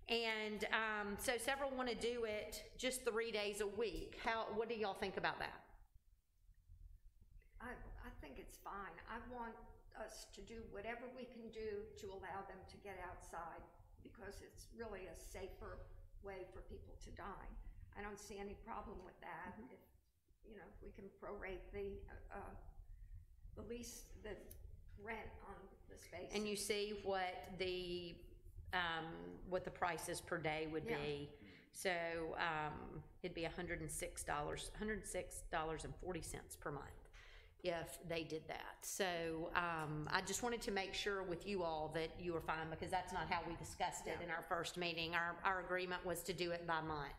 And um, so several want to do it just three days a week. How, what do y'all think about that? I, I think it's fine. I want us to do whatever we can do to allow them to get outside because it's really a safer way for people to die. I don't see any problem with that. If, you know, if we can prorate the, uh, uh, the lease, the rent on the space. And you see what the, um, what the prices per day would Yeah. be. So, um, it'd be hundred and six dollars, hundred and six dollars and forty cents per month if they did that. So, um, I just wanted to make sure with you all that you were fine because that's not how we discussed it in our first meeting. Our, our agreement was to do it by month.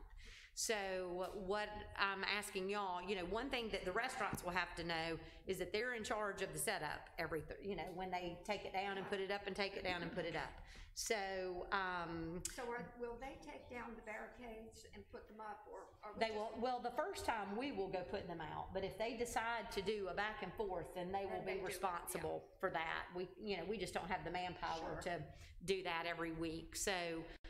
So what I'm asking y'all, you know, one thing that the restaurants will have to know is that they're in charge of the setup every, th- you know, when they take it down and put it up and take it down and put it up. So, um, So are, will they take down the barricades and put them up or? are we they just- will, well, the first time we will go putting them out, but if they decide to do a back and forth, then they will Then they be do it, responsible for that. We, you know, we just don't have the manpower to do that every week, so,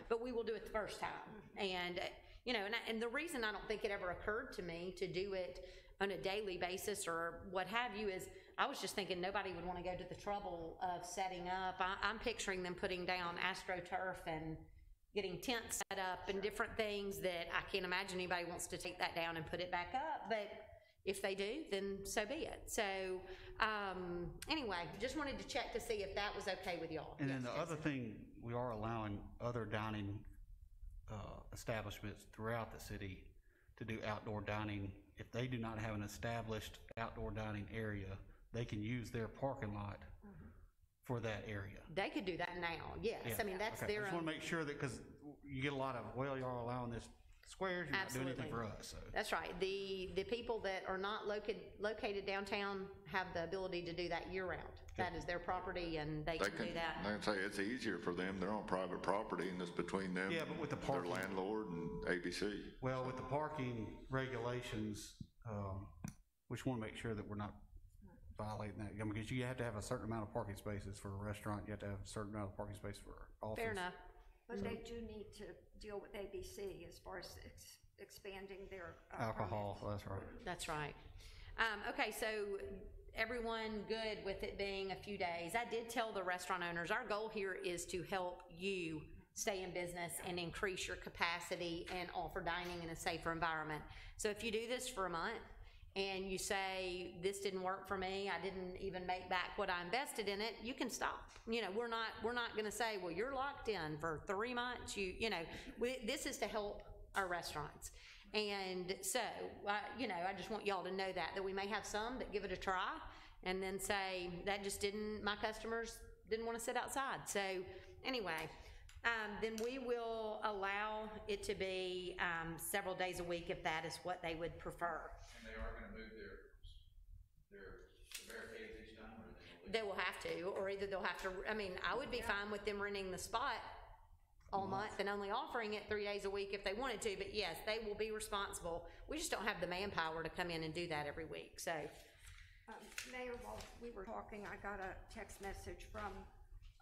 but we will do it the first time. And, uh, you know, and, I- and the reason I don't think it ever occurred to me to do it on a daily basis or what have you is, I was just thinking nobody would want to go to the trouble of setting up. I, I'm picturing them putting down AstroTurf and getting tents set up and different things that I can't imagine anybody wants to take that down and put it back up, but if they do, then so be it. So, um, anyway, just wanted to check to see if that was okay with y'all. And then Yes, the other thing, we are allowing other dining uh, establishments throughout the city to do outdoor dining. If they do not have an established outdoor dining area, they can use their parking lot for that area. They could do that now, yes. I mean, that's Okay, I their just want own, to make sure that, because you get a lot of, well, y'all allowing this squares, you're not doing anything for Absolutely. us, so. That's right. The, the people that are not located, located downtown have the ability to do that year-round. That is their property and they They can can, do that. they can say it's easier for them, they're on private property and it's between them. Yeah, but with the Their parking- landlord and ABC. Well, with the parking regulations, um, we just want to make sure that we're not violating that. I mean, because you have to have a certain amount of parking spaces for a restaurant, you have to have a certain amount of parking space for office. Fair enough. But they do need to deal with ABC as far as ex- expanding their. uh, Alcohol, permits. that's right. That's right. Um, okay, so everyone good with it being a few days? I did tell the restaurant owners, our goal here is to help you stay in business and increase your capacity and offer dining in a safer environment. So if you do this for a month and you say, this didn't work for me, I didn't even make back what I invested in it, you can stop. You know, we're not, we're not gonna say, well, you're locked in for three months, you, you know, we, this is to help our restaurants. And so, I you know, I just want y'all to know that, that we may have some that give it a try and then say, that just didn't, my customers didn't want to sit outside. So, anyway, um, then we will allow it to be, um, several days a week if that is what they would prefer. And they are gonna move their, their barricades each time, or they will They will have to, or either they'll have to, I mean, I would be fine with them renting the spot all month and only offering it three days a week if they wanted to, but yes, they will be responsible. We just don't have the manpower to come in and do that every week, so. Um, Mayor, while we were talking, I got a text message from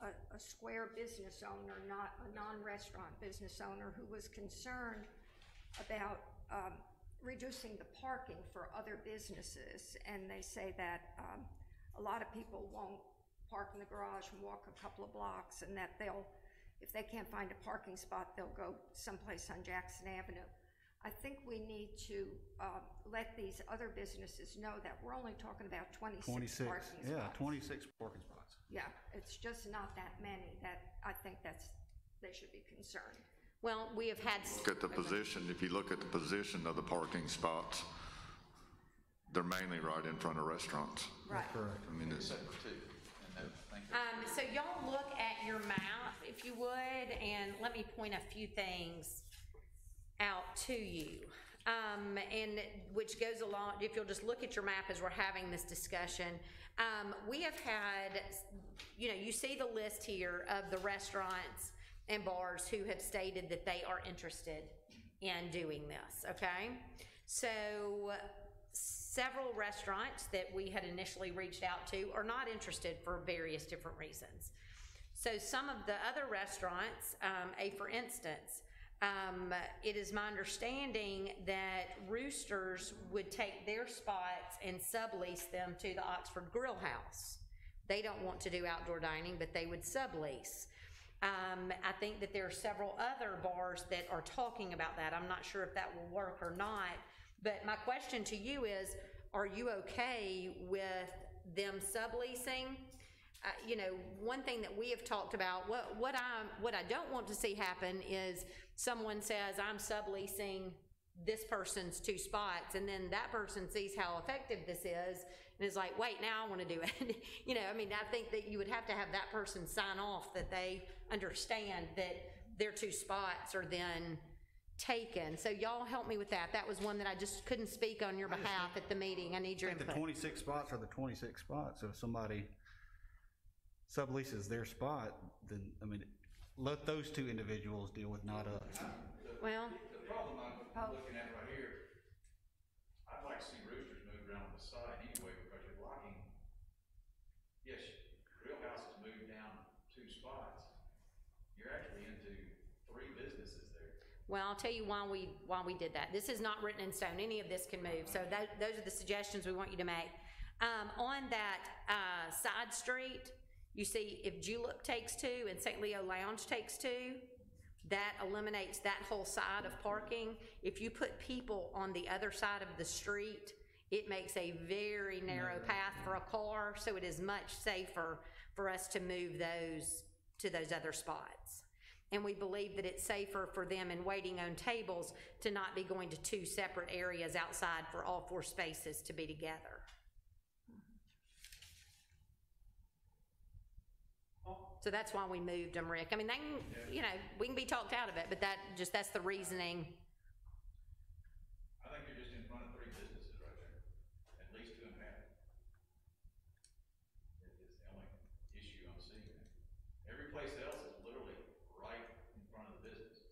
a, a Square business owner, not a non-restaurant business owner, who was concerned about um, reducing the parking for other businesses. And they say that um, a lot of people won't park in the garage and walk a couple of blocks, and that they'll, if they can't find a parking spot, they'll go someplace on Jackson Avenue. I think we need to uh, let these other businesses know that we're only talking about 26 Twenty-six, parking spots. yeah, twenty-six parking spots. Yeah, it's just not that many that, I think that's, they should be concerned. Well, we have had. Look at the position, if you look at the position of the parking spots, they're mainly right in front of restaurants. Right. Correct. I mean, it's, two, and then, thank you. Um, so y'all look at your map, if you would, and let me point a few things out to you. Um, and which goes along, if you'll just look at your map as we're having this discussion. Um, we have had, you know, you see the list here of the restaurants and bars who have stated that they are interested in doing this, okay? So several restaurants that we had initially reached out to are not interested for various different reasons. So some of the other restaurants, um, a for instance, um, it is my understanding that Roosters would take their spots and sublease them to the Oxford Grill House. They don't want to do outdoor dining, but they would sublease. Um, I think that there are several other bars that are talking about that. I'm not sure if that will work or not. But my question to you is, are you okay with them subleasing? Uh, you know, one thing that we have talked about, what, what I, what I don't want to see happen is someone says, I'm subleasing this person's two spots, and then that person sees how effective this is, and is like, wait, now I want to do it. you know, I mean, I think that you would have to have that person sign off that they understand that their two spots are then taken. So y'all help me with that. That was one that I just couldn't speak on your behalf at the meeting. I need your I think the twenty-six spots are the twenty-six spots. so If somebody subleases their spot, then, I mean, let those two individuals deal with, not us. Well, The problem I'm looking at right here, I'd like to see roosters moved around on the side anyway, because you're blocking, yes, real House has moved down two spots. You're actually into three businesses there. Well, I'll tell you why we, why we did that. This is not written in stone. Any of this can move. So that, those are the suggestions we want you to make. Um, on that, uh, side street, you see if Julep takes two and St. Leo Lounge takes two, that eliminates that whole side of parking. If you put people on the other side of the street, it makes a very narrow path for a car, so it is much safer for us to move those to those other spots. And we believe that it's safer for them in waiting on tables to not be going to two separate areas outside for all four spaces to be together. So that's why we moved them, Rick. I mean, they, can- you know, we can be talked out of it, but that, just, that's the reasoning. I think you're just in front of three businesses right there, at least two and a half. It is the only issue I'm seeing. Every place else is literally right in front of the business,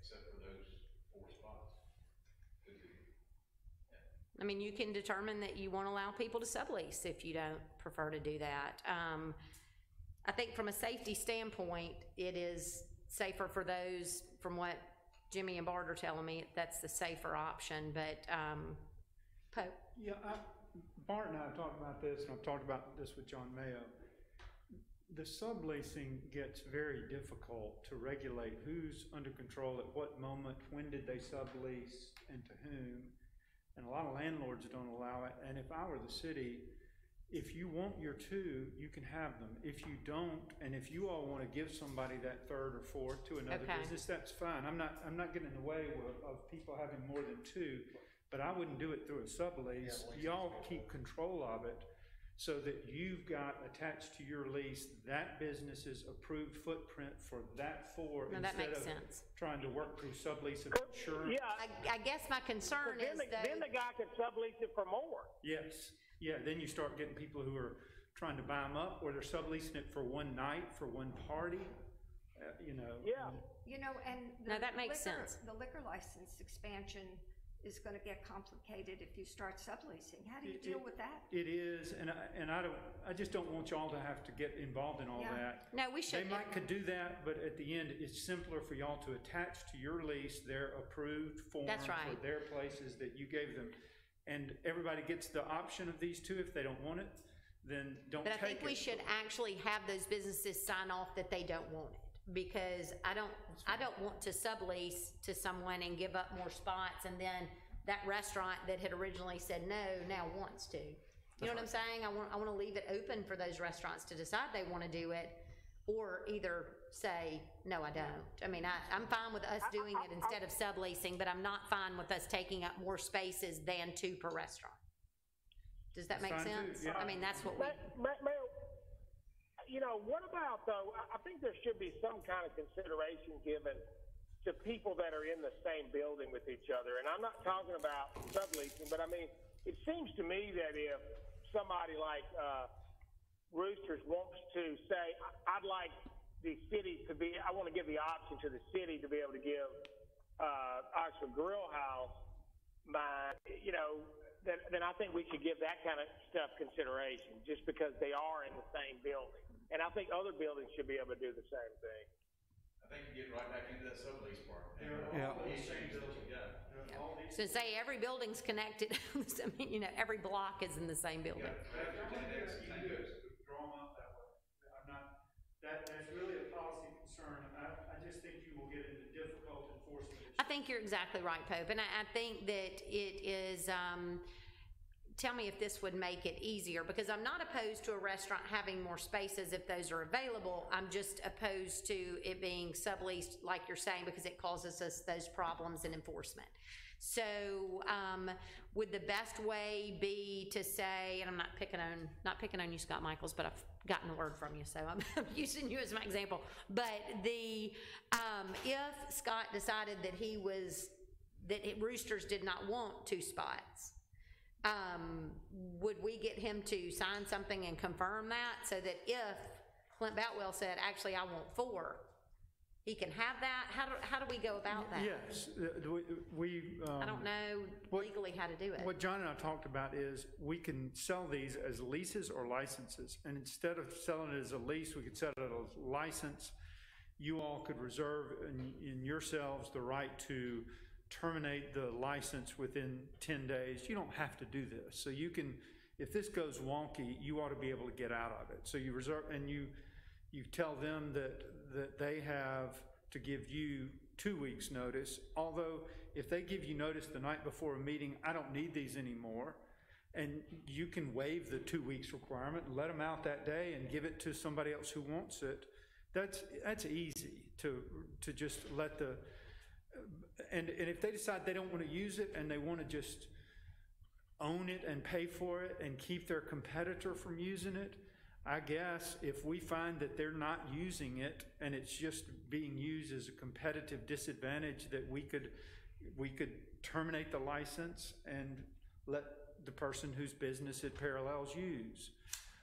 except for those four spots. I mean, you can determine that you won't allow people to sublease if you don't prefer to do that. Um, I think from a safety standpoint, it is safer for those, from what Jimmy and Bart are telling me, that's the safer option, but, um, Pope? Yeah, I, Bart and I have talked about this, and I've talked about this with John Mayo. The subleasing gets very difficult to regulate who's under control at what moment, when did they sublease, and to whom. And a lot of landlords don't allow it, and if I were the city, if you want your two, you can have them. If you don't, and if you all wanna give somebody that third or fourth to another Okay. business, that's fine. I'm not, I'm not getting in the way of, of people having more than two, but I wouldn't do it through a sublease. Y'all keep control of it so that you've got attached to your lease that business's approved footprint for that four. No, that makes instead of sense. Trying to work through sublease of insurance. Yeah, I, I guess my concern then is the, then the guy could sublease it for more. Yes, yeah, then you start getting people who are trying to buy them up, or they're subleasing it for one night, for one party, uh, you know. Yeah. You know, and. No, the that makes liquor- sense. The liquor license expansion is gonna get complicated if you start subleasing. How do you It- deal it- with that? It is, and I, and I don't, I just don't want y'all to have to get involved in all Yeah. that. no, we should They should, might could do that, but at the end, it's simpler for y'all to attach to your lease their approved form That's for their places that you gave them. And everybody gets the option of these two. If they don't want it, then don't but I take think we it. should actually have those businesses sign off that they don't want it. Because I don't, I don't want to sublease to someone and give up more spots and then that restaurant that had originally said no, now wants to. You know what I'm saying? I want, I want to leave it open for those restaurants to decide they want to do it or either say, no, I don't. I mean, I, I'm fine with us doing it instead of subleasing, but I'm not fine with us taking up more spaces than two per restaurant. Does that make fine too, sense? yeah. I mean, that's what we, Ma- Ma- Mayor, you know, what about though, I, I think there should be some kind of consideration given to people that are in the same building with each other. And I'm not talking about subleasing, but I mean, it seems to me that if somebody like, uh, Roosters wants to say, "I- I'd like the city to be, I want to give the option to the city to be able to give, uh, Oxford Grill House my, you know, then, then I think we should give that kind of stuff consideration, just because they are in the same building. And I think other buildings should be able to do the same thing. I think you get right back into that sublease part. and Yeah. all the issues that you got. so say every building's connected, I mean, you know, every block is in the same building. You can do it, draw them up that way. I'm not, that, that's really a policy concern. I, I just think you will get into difficult enforcement issues. I think you're exactly right, Pope, and I, I think that it is, um, tell me if this would make it easier, because I'm not opposed to a restaurant having more spaces if those are available. I'm just opposed to it being subleased, like you're saying, because it causes us those problems in enforcement. So, um, would the best way be to say, and I'm not picking on, not picking on you, Scott Michaels, but I've gotten a word from you, so I'm using you as my example. But the, um, if Scott decided that he was, that it- Roosters did not want two spots, um, would we get him to sign something and confirm that, so that if Clint Boutwell said, actually, I want four, he can have that? How do, how do we go about that? Yes, uh, we, we. I um, don't know what- legally how to do it. What John and I talked about is we can sell these as leases or licenses. And instead of selling it as a lease, we could sell it as a license. You all could reserve in, in yourselves the right to terminate the license within 10 days. You don't have to do this. So you can, if this goes wonky, you ought to be able to get out of it. So you reserve, and you, you tell them that, that they have to give you two weeks' notice. Although, if they give you notice the night before a meeting, I don't need these anymore, and you can waive the two weeks requirement, let them out that day and give it to somebody else who wants it, that's, that's easy to, to just let the, and, and if they decide they don't want to use it and they want to just own it and pay for it and keep their competitor from using it, I guess if we find that they're not using it and it's just being used as a competitive disadvantage, that we could, we could terminate the license and let the person whose business it parallels use.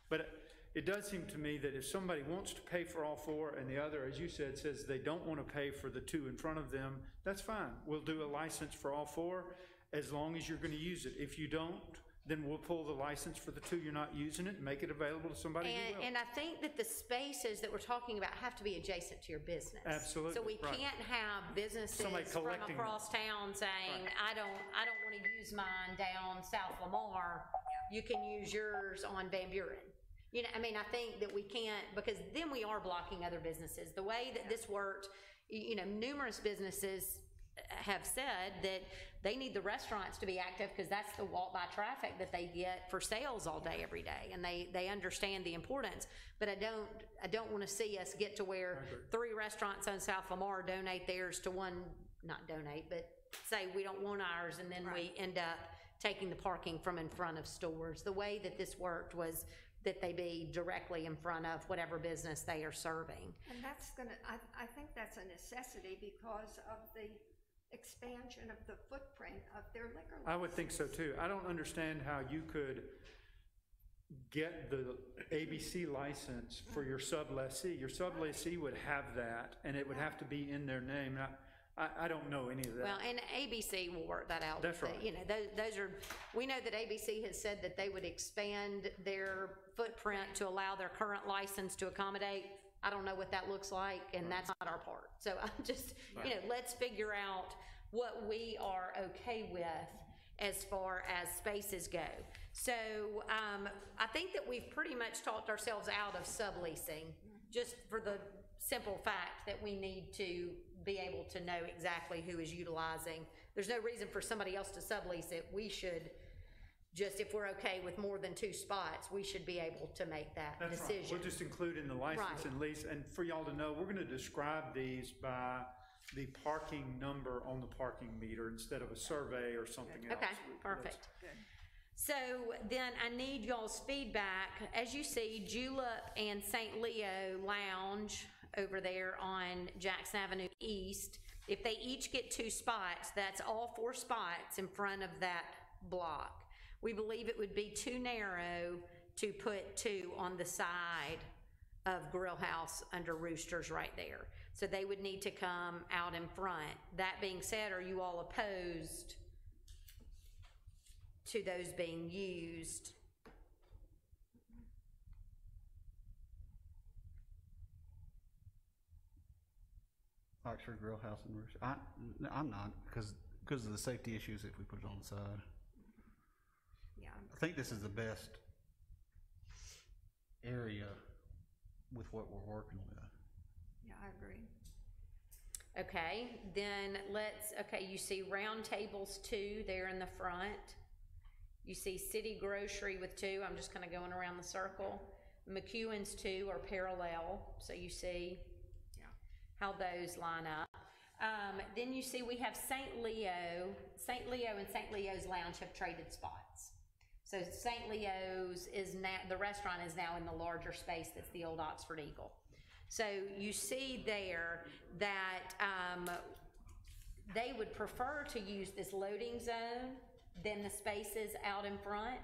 But it does seem to me that if somebody wants to pay for all four and the other, as you said, says they don't want to pay for the two in front of them, that's fine. We'll do a license for all four as long as you're gonna use it. If you don't, then we'll pull the license for the two you're not using it and make it available to somebody And, who will. and I think that the spaces that we're talking about have to be adjacent to your business. Absolutely, So we right. can't have businesses Somebody from collecting them. across town saying, I don't, I don't want to use mine down South Lamar. You can use yours on Van Buren. You know, I mean, I think that we can't, because then we are blocking other businesses. The way that this worked, y- you know, numerous businesses have said that they need the restaurants to be active because that's the walk-by traffic that they get for sales all day, every day. And they, they understand the importance. But I don't, I don't want to see us get to where three restaurants on South Lamar donate theirs to one, not donate, but say we don't want ours and then we end up taking the parking from in front of stores. The way that this worked was that they be directly in front of whatever business they are serving. And that's gonna, I, I think that's a necessity because of the expansion of the footprint of their liquor I would think so too. I don't understand how you could get the ABC license for your sub lessee. Your sub lessee would have that, and it would have to be in their name. Now, I, I don't know any of that. Well, and ABC will work that out. That's right. You know, those, those are, we know that ABC has said that they would expand their footprint to allow their current license to accommodate. I don't know what that looks like, and that's not our part. So I'm just, you know, let's figure out what we are okay with as far as spaces go. So, um, I think that we've pretty much talked ourselves out of subleasing, just for the simple fact that we need to be able to know exactly who is utilizing. There's no reason for somebody else to sublease it. We should, just if we're okay with more than two spots, we should be able to make that That's right. decision. We'll just include in the license Right. and lease, and for y'all to know, we're gonna describe these by the parking number on the parking meter instead of a survey or something else. Okay, perfect. So then I need y'all's feedback. As you see, Julep and St. Leo Lounge over there on Jackson Avenue East, if they each get two spots, that's all four spots in front of that block. We believe it would be too narrow to put two on the side of Grill House under Roosters right there. So they would need to come out in front. That being said, are you all opposed to those being used. Oxford Grill House and Rooster. I'm not, because, because of the safety issues if we put it on the side. Yeah, I think this is the best area with what we're working with. yeah, I agree. Okay, then let's, okay, you see round tables two there in the front. You see city grocery with two, I'm just kind of going around the circle. McEwen's two are parallel, so you see Yeah. how those line up. Um, then you see we have St. Leo, St. Leo and St. Leo's Lounge have traded spots. So St. Leo's is now, the restaurant is now in the larger space that's the old Oxford Eagle. So you see there that, um, they would prefer to use this loading zone than the spaces out in front.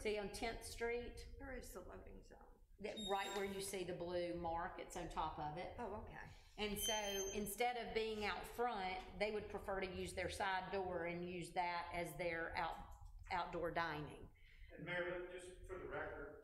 See on Tenth Street, Where is the loading zone? that, right where you see the blue mark, it's on top of it. Oh, okay. And so instead of being out front, they would prefer to use their side door and use that as their out, outdoor dining. And Mayor, just for the record,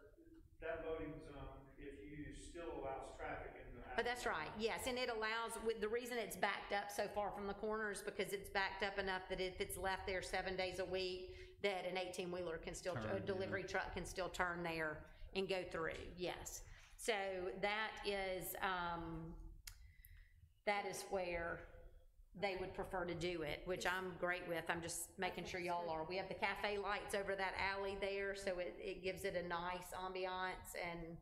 that loading zone, if used, still allows traffic in the. Oh, that's right, yes, and it allows, with, the reason it's backed up so far from the corners, because it's backed up enough that if it's left there seven days a week, that an eighteen-wheeler can still, a Turn, delivery truck can still turn there and go through, yes. So that is, um, that is where they would prefer to do it, which I'm great with, I'm just making sure y'all are. We have the cafe lights over that alley there, so it, it gives it a nice ambiance, and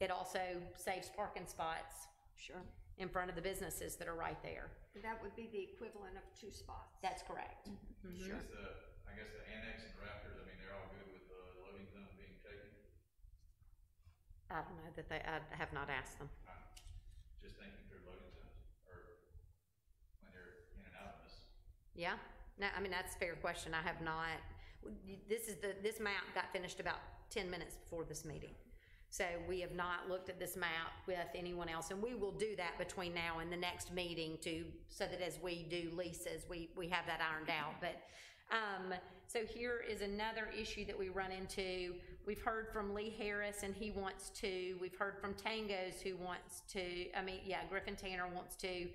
it also saves parking spots Sure. in front of the businesses that are right there. That would be the equivalent of two spots. That's correct. Mm-hmm. Sure. Is the, I guess the annex and Rafters, I mean, they're all good with uh, the loading zone being taken? I don't know that they, I have not asked them. I'm just thinking through loading zones, or when they're in and out of this. Yeah? No, I mean, that's a fair question. I have not, this is the, this map got finished about ten minutes before this meeting. So we have not looked at this map with anyone else, and we will do that between now and the next meeting to, so that as we do leases, we, we have that ironed out. But, Um, so here is another issue that we run into. We've heard from Lee Harris and he wants to. We've heard from Tangos who wants to. I mean, yeah, Griffin Tanner wants to.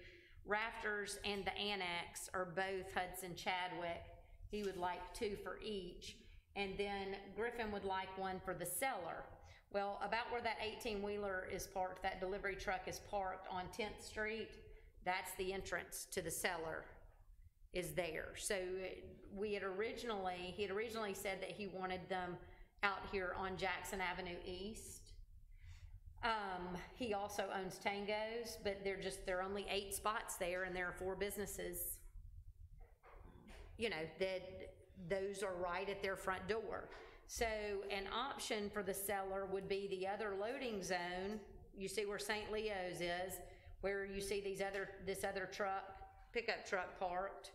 Rafters and the Annex are both Hudson Chadwick. He would like two for each. And then Griffin would like one for the cellar. Well, about where that 18 wheeler is parked, that delivery truck is parked on 10th Street, that's the entrance to the cellar is there. So uh, we had originally, he had originally said that he wanted them out here on Jackson Avenue East. Um, he also owns Tangos, but they're just, there are only eight spots there and there are four businesses. You know, that, those are right at their front door. So an option for the cellar would be the other loading zone. You see where St. Leo's is, where you see these other, this other truck, pickup truck parked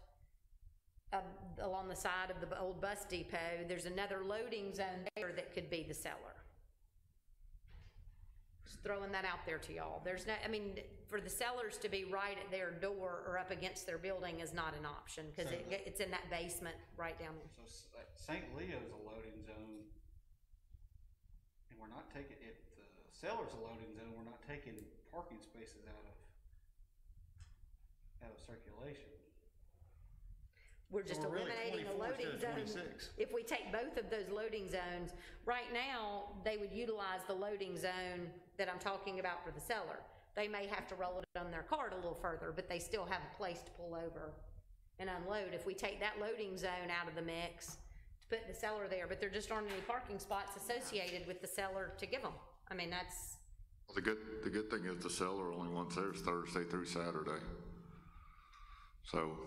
um, along the side of the old bus depot. There's another loading zone there that could be the cellar. Just throwing that out there to y'all. There's no, I mean, for the sellers to be right at their door or up against their building is not an option because it, it's in that basement right down there. So S- like, St. Leo's a loading zone, and we're not taking, if the cellar's a loading zone, we're not taking parking spaces out of, out of circulation. We're just we're really eliminating a 24 loading instead of zone. 26. If we take both of those loading zones, right now, they would utilize the loading zone that I'm talking about for the cellar. They may have to roll it on their cart a little further, but they still have a place to pull over and unload. If we take that loading zone out of the mix, to put the cellar there, but there just aren't any parking spots associated with the cellar to give them. I mean, that's, The good, the good thing is the cellar only wants theirs Thursday through Saturday. So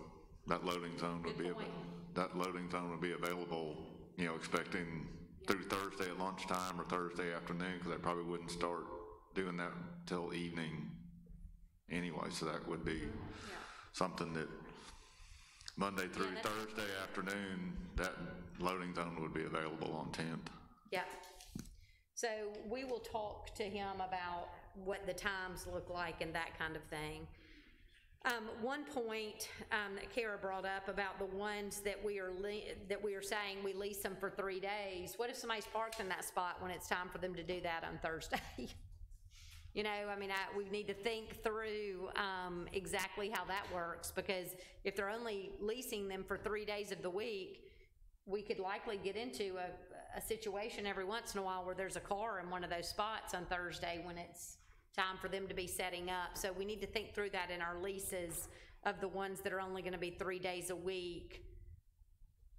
that loading zone would be, that loading zone would be available, you know, expecting through Thursday at lunchtime or Thursday afternoon, because they probably wouldn't start doing that till evening anyway, so that would be something that Monday through that's- Thursday afternoon, that loading zone would be available on Tenth. yeah. So we will talk to him about what the times look like and that kind of thing. Um, one point, um, that Kara brought up about the ones that we are le- that we are saying we lease them for three days. What if somebody's parked in that spot when it's time for them to do that on Thursday? You know, I mean, I, we need to think through, um, exactly how that works, because if they're only leasing them for three days of the week, we could likely get into a, a situation every once in a while where there's a car in one of those spots on Thursday when it's time for them to be setting up. So we need to think through that in our leases of the ones that are only gonna be three days a week,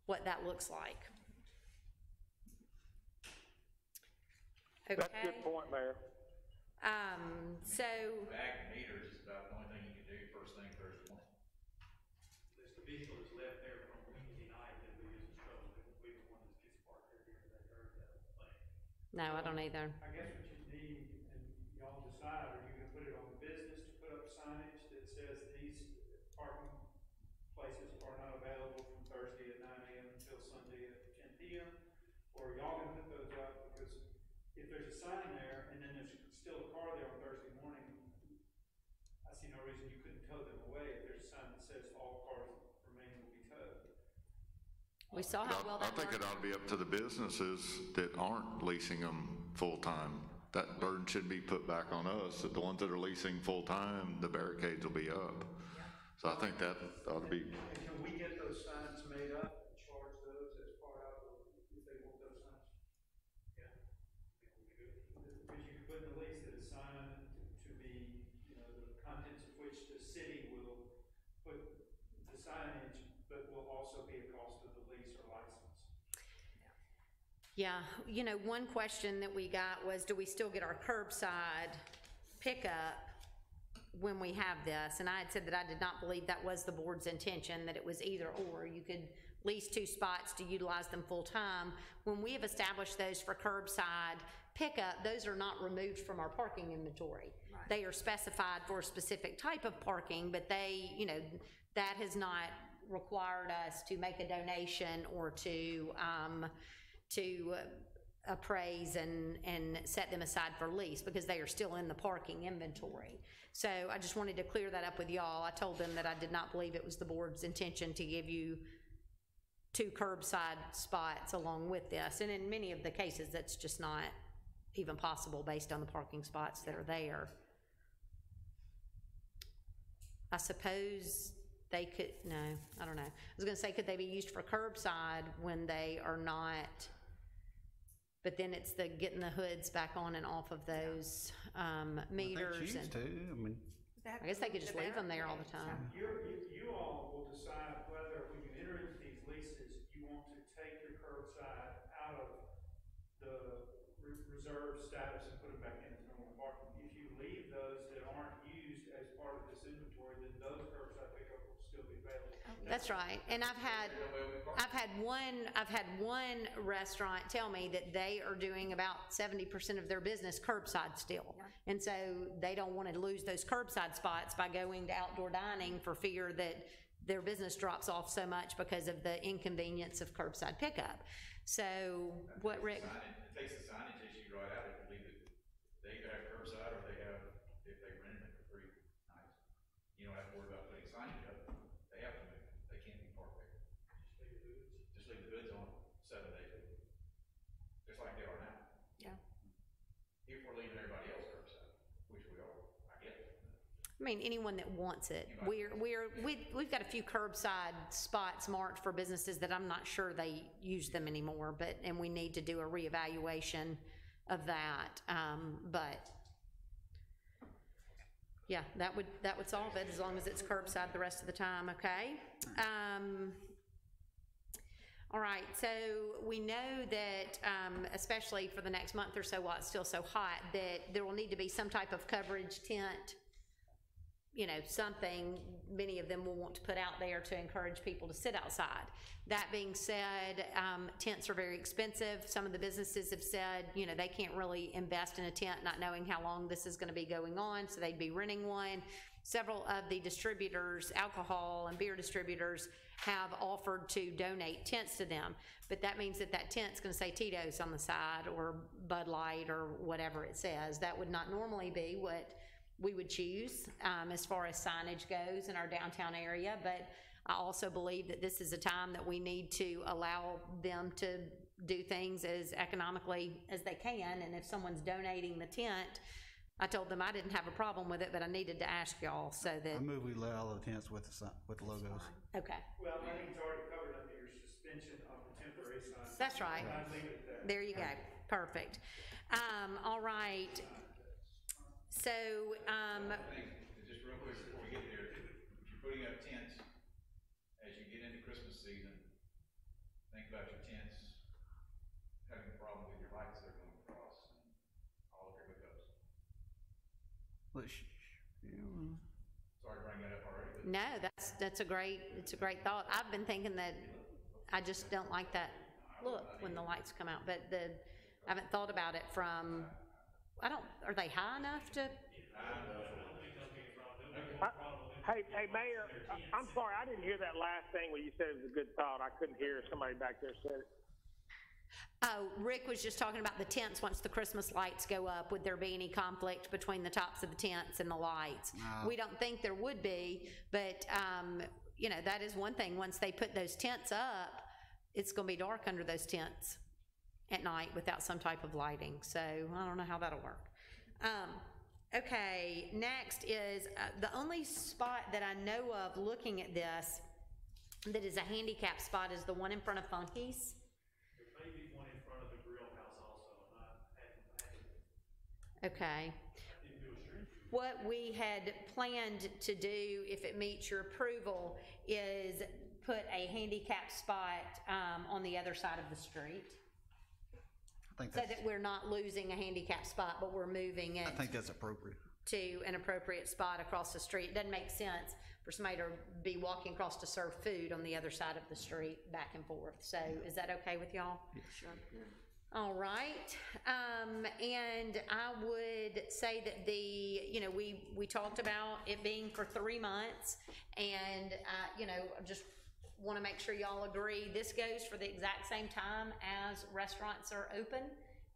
what that looks like. That's a good point, Mayor. Um, so, Bag the meters is about the only thing you can do first thing Thursday morning. If the vehicle is left there from Wednesday night, then we use the trouble, it would be the one that gets parked there during that Thursday. no, I don't either. I guess what you need, and y'all decide, are you gonna put it on the business to put up signage that says these parking places are not available from Thursday at nine AM until Sunday at ten PM? Or y'all gonna put those up, because if there's a sign there, and then there's still a car there on Thursday morning, I see no reason you couldn't tow them away if there's a sign that says all cars remaining will be towed. We saw how well I that think it worked. ought to be up to the businesses that aren't leasing them full-time. That burden should be put back on us, that the ones that are leasing full-time, the barricades will be up. So I think that ought to be, And can we get those signs made up and charge those as part of, if they want those signs? Yeah. Because you could put in the lease that a sign to be, you know, the contents of which the city will put the signage, but will also be a cost of the lease or license. Yeah, you know, one question that we got was, do we still get our curbside pickup when we have this? And I had said that I did not believe that was the board's intention, that it was either or. You could lease two spots to utilize them full-time. When we have established those for curbside pickup, those are not removed from our parking inventory. They are specified for a specific type of parking, but they, you know, that has not required us to make a donation or to, um, to uh, appraise and, and set them aside for lease because they are still in the parking inventory. So I just wanted to clear that up with y'all. I told them that I did not believe it was the board's intention to give you two curbside spots along with this. And in many of the cases, that's just not even possible based on the parking spots that are there. I suppose they could, no, I don't know. I was gonna say, could they be used for curbside when they are not? But then it's the getting the hoods back on and off of those, um, meters They choose and, to, I mean, I guess they could just leave them there all the time. You're, you, you all will decide whether, when you enter into these leases, you want to take your curbside out of the re- reserve status and put it back into normal parking. If you leave those that aren't used as part of this inventory, then those curbside pickup will still be available. That's right, and I've had, I've had one, I've had one restaurant tell me that they are doing about seventy percent of their business curbside still. And so they don't want to lose those curbside spots by going to outdoor dining for fear that their business drops off so much because of the inconvenience of curbside pickup. So what Rick, It takes the signage issue right out, if you leave it, they either have curbside or they have, if they rent it for three nights. You don't have to worry about putting signage up, they have to move, they can't be parked there. Just leave the hoods on seven days a week, just like they are now. Yeah. If we're leaving everybody else curbside, which we are, I get it. I mean, anyone that wants it. We're, we're, we, we've got a few curbside spots marked for businesses that I'm not sure they use them anymore, but, and we need to do a reevaluation of that, um, but, yeah, that would, that would solve it, as long as it's curbside the rest of the time, okay? Um, all right, so we know that, um, especially for the next month or so while it's still so hot, that there will need to be some type of coverage tent, you know, something many of them will want to put out there to encourage people to sit outside. That being said, um, tents are very expensive. Some of the businesses have said, you know, they can't really invest in a tent not knowing how long this is gonna be going on, so they'd be renting one. Several of the distributors, alcohol and beer distributors, have offered to donate tents to them. But that means that that tent's gonna say Tito's on the side, or Bud Light, or whatever it says. That would not normally be what we would choose um, as far as signage goes in our downtown area. But I also believe that this is a time that we need to allow them to do things as economically as they can. And if someone's donating the tent, I told them I didn't have a problem with it, but I needed to ask y'all so that, I move we let all the tents with the, si- with the logos. okay. Well, I think it's already covered under your suspension of the temporary sign. That's right. I'd leave it there. There you go. Perfect. Um, all right. So, um, just real quick before we get there, if you're putting up tents, as you get into Christmas season, think about your tents, having a problem with your lights that are going across and all of your hookups. Let's, yeah, well, Sorry to bring that up already, but no, that's, that's a great, it's a great thought. I've been thinking that I just don't like that look when the lights come out, but the, I haven't thought about it from, I don't, are they high enough to? I- Hey, hey, Mayor, I- I'm sorry, I didn't hear that last thing when you said it was a good thought. I couldn't hear, somebody back there said it. Oh, Rick was just talking about the tents, once the Christmas lights go up, would there be any conflict between the tops of the tents and the lights? We don't think there would be, but, um, you know, that is one thing, once they put those tents up, it's gonna be dark under those tents at night without some type of lighting, so I don't know how that'll work. Um, okay, next is, uh, the only spot that I know of looking at this that is a handicap spot is the one in front of Funky's. There may be one in front of the grill house also, and I I Okay. I didn't do a street view. What we had planned to do, if it meets your approval, is put a handicap spot um, on the other side of the street, think so that's, that we're not losing a handicap spot, but we're moving it I it think that's appropriate. to an appropriate spot across the street. It doesn't make sense for somebody to be walking across to serve food on the other side of the street, back and forth. So is that okay with y'all? Sure. All right, um, and I would say that the, you know, we, we talked about it being for three months, and, uh, you know, I just wanna make sure y'all agree, this goes for the exact same time as restaurants are open.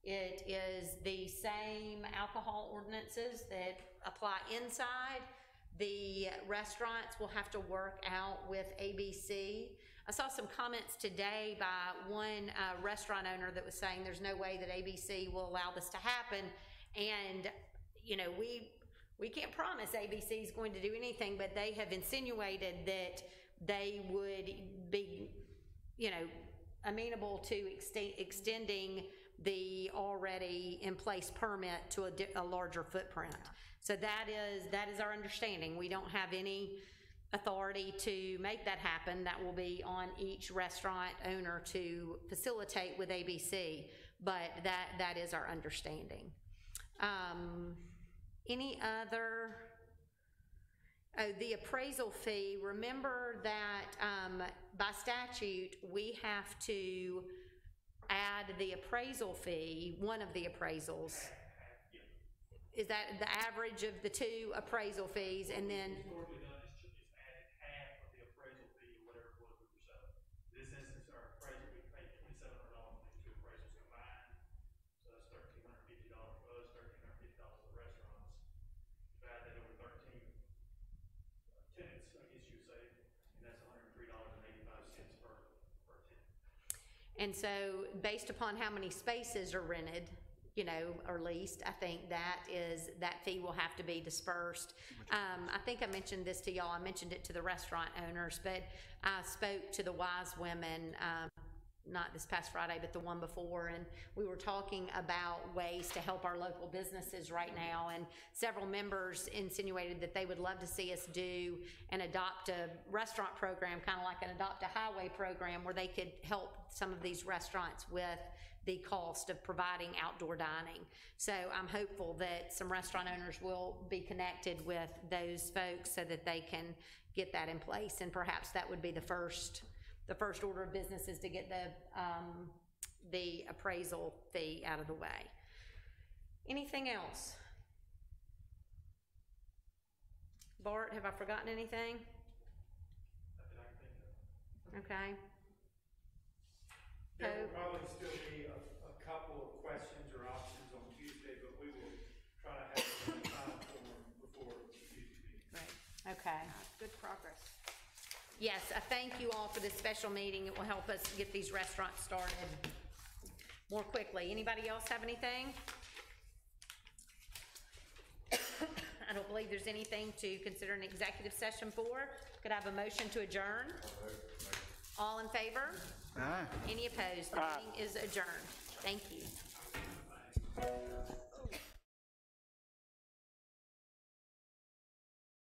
It is the same alcohol ordinances that apply inside. The restaurants will have to work out with ABC I saw some comments today by one uh, restaurant owner that was saying there's no way that ABC will allow this to happen. And, you know, we, we can't promise ABC is going to do anything, but they have insinuated that they would be, you know, amenable to exte- extending the already in place permit to a, a larger footprint. So that is, that is our understanding. We don't have any authority to make that happen. That will be on each restaurant owner to facilitate with ABC, but that, that is our understanding. Um, any other? Oh, the appraisal fee, remember that, um, by statute, we have to add the appraisal fee, one of the appraisals. Is that the average of the two appraisal fees, and then, Historically done is, ju- is added half of the appraisal fee or whatever it was we were selling. This instance, our appraisal, we paid twenty-seven hundred dollars for these two appraisals combined. So that's thirteen hundred fifty dollars for us, thirteen hundred fifty dollars for the restaurants. Divide that over thirteen uh, tenants, I guess you'd say, and that's hundred and three dollars and eighty-five cents per, per tenant. And so, based upon how many spaces are rented, you know, or leased, I think that is, that fee will have to be dispersed. Um, I think I mentioned this to y'all, I mentioned it to the restaurant owners, but I spoke to the wise women, um, not this past Friday, but the one before, and we were talking about ways to help our local businesses right now, and several members insinuated that they would love to see us do an adopt a restaurant program, kind of like an adopt a highway program, where they could help some of these restaurants with the cost of providing outdoor dining. So I'm hopeful that some restaurant owners will be connected with those folks so that they can get that in place, and perhaps that would be the first the first order of business is to get the, um, the appraisal fee out of the way. Anything else? Bart, have I forgotten anything? Okay. There will probably still be a, a couple of questions or options on Tuesday, but we will try to have some time for them before Tuesday meeting. Right, okay. Good progress. Yes, I thank you all for this special meeting. It will help us get these restaurants started more quickly. Anybody else have anything? I don't believe there's anything to consider an executive session for. Could I have a motion to adjourn? All in favor? Aye. Any opposed? The meeting is adjourned. Thank you.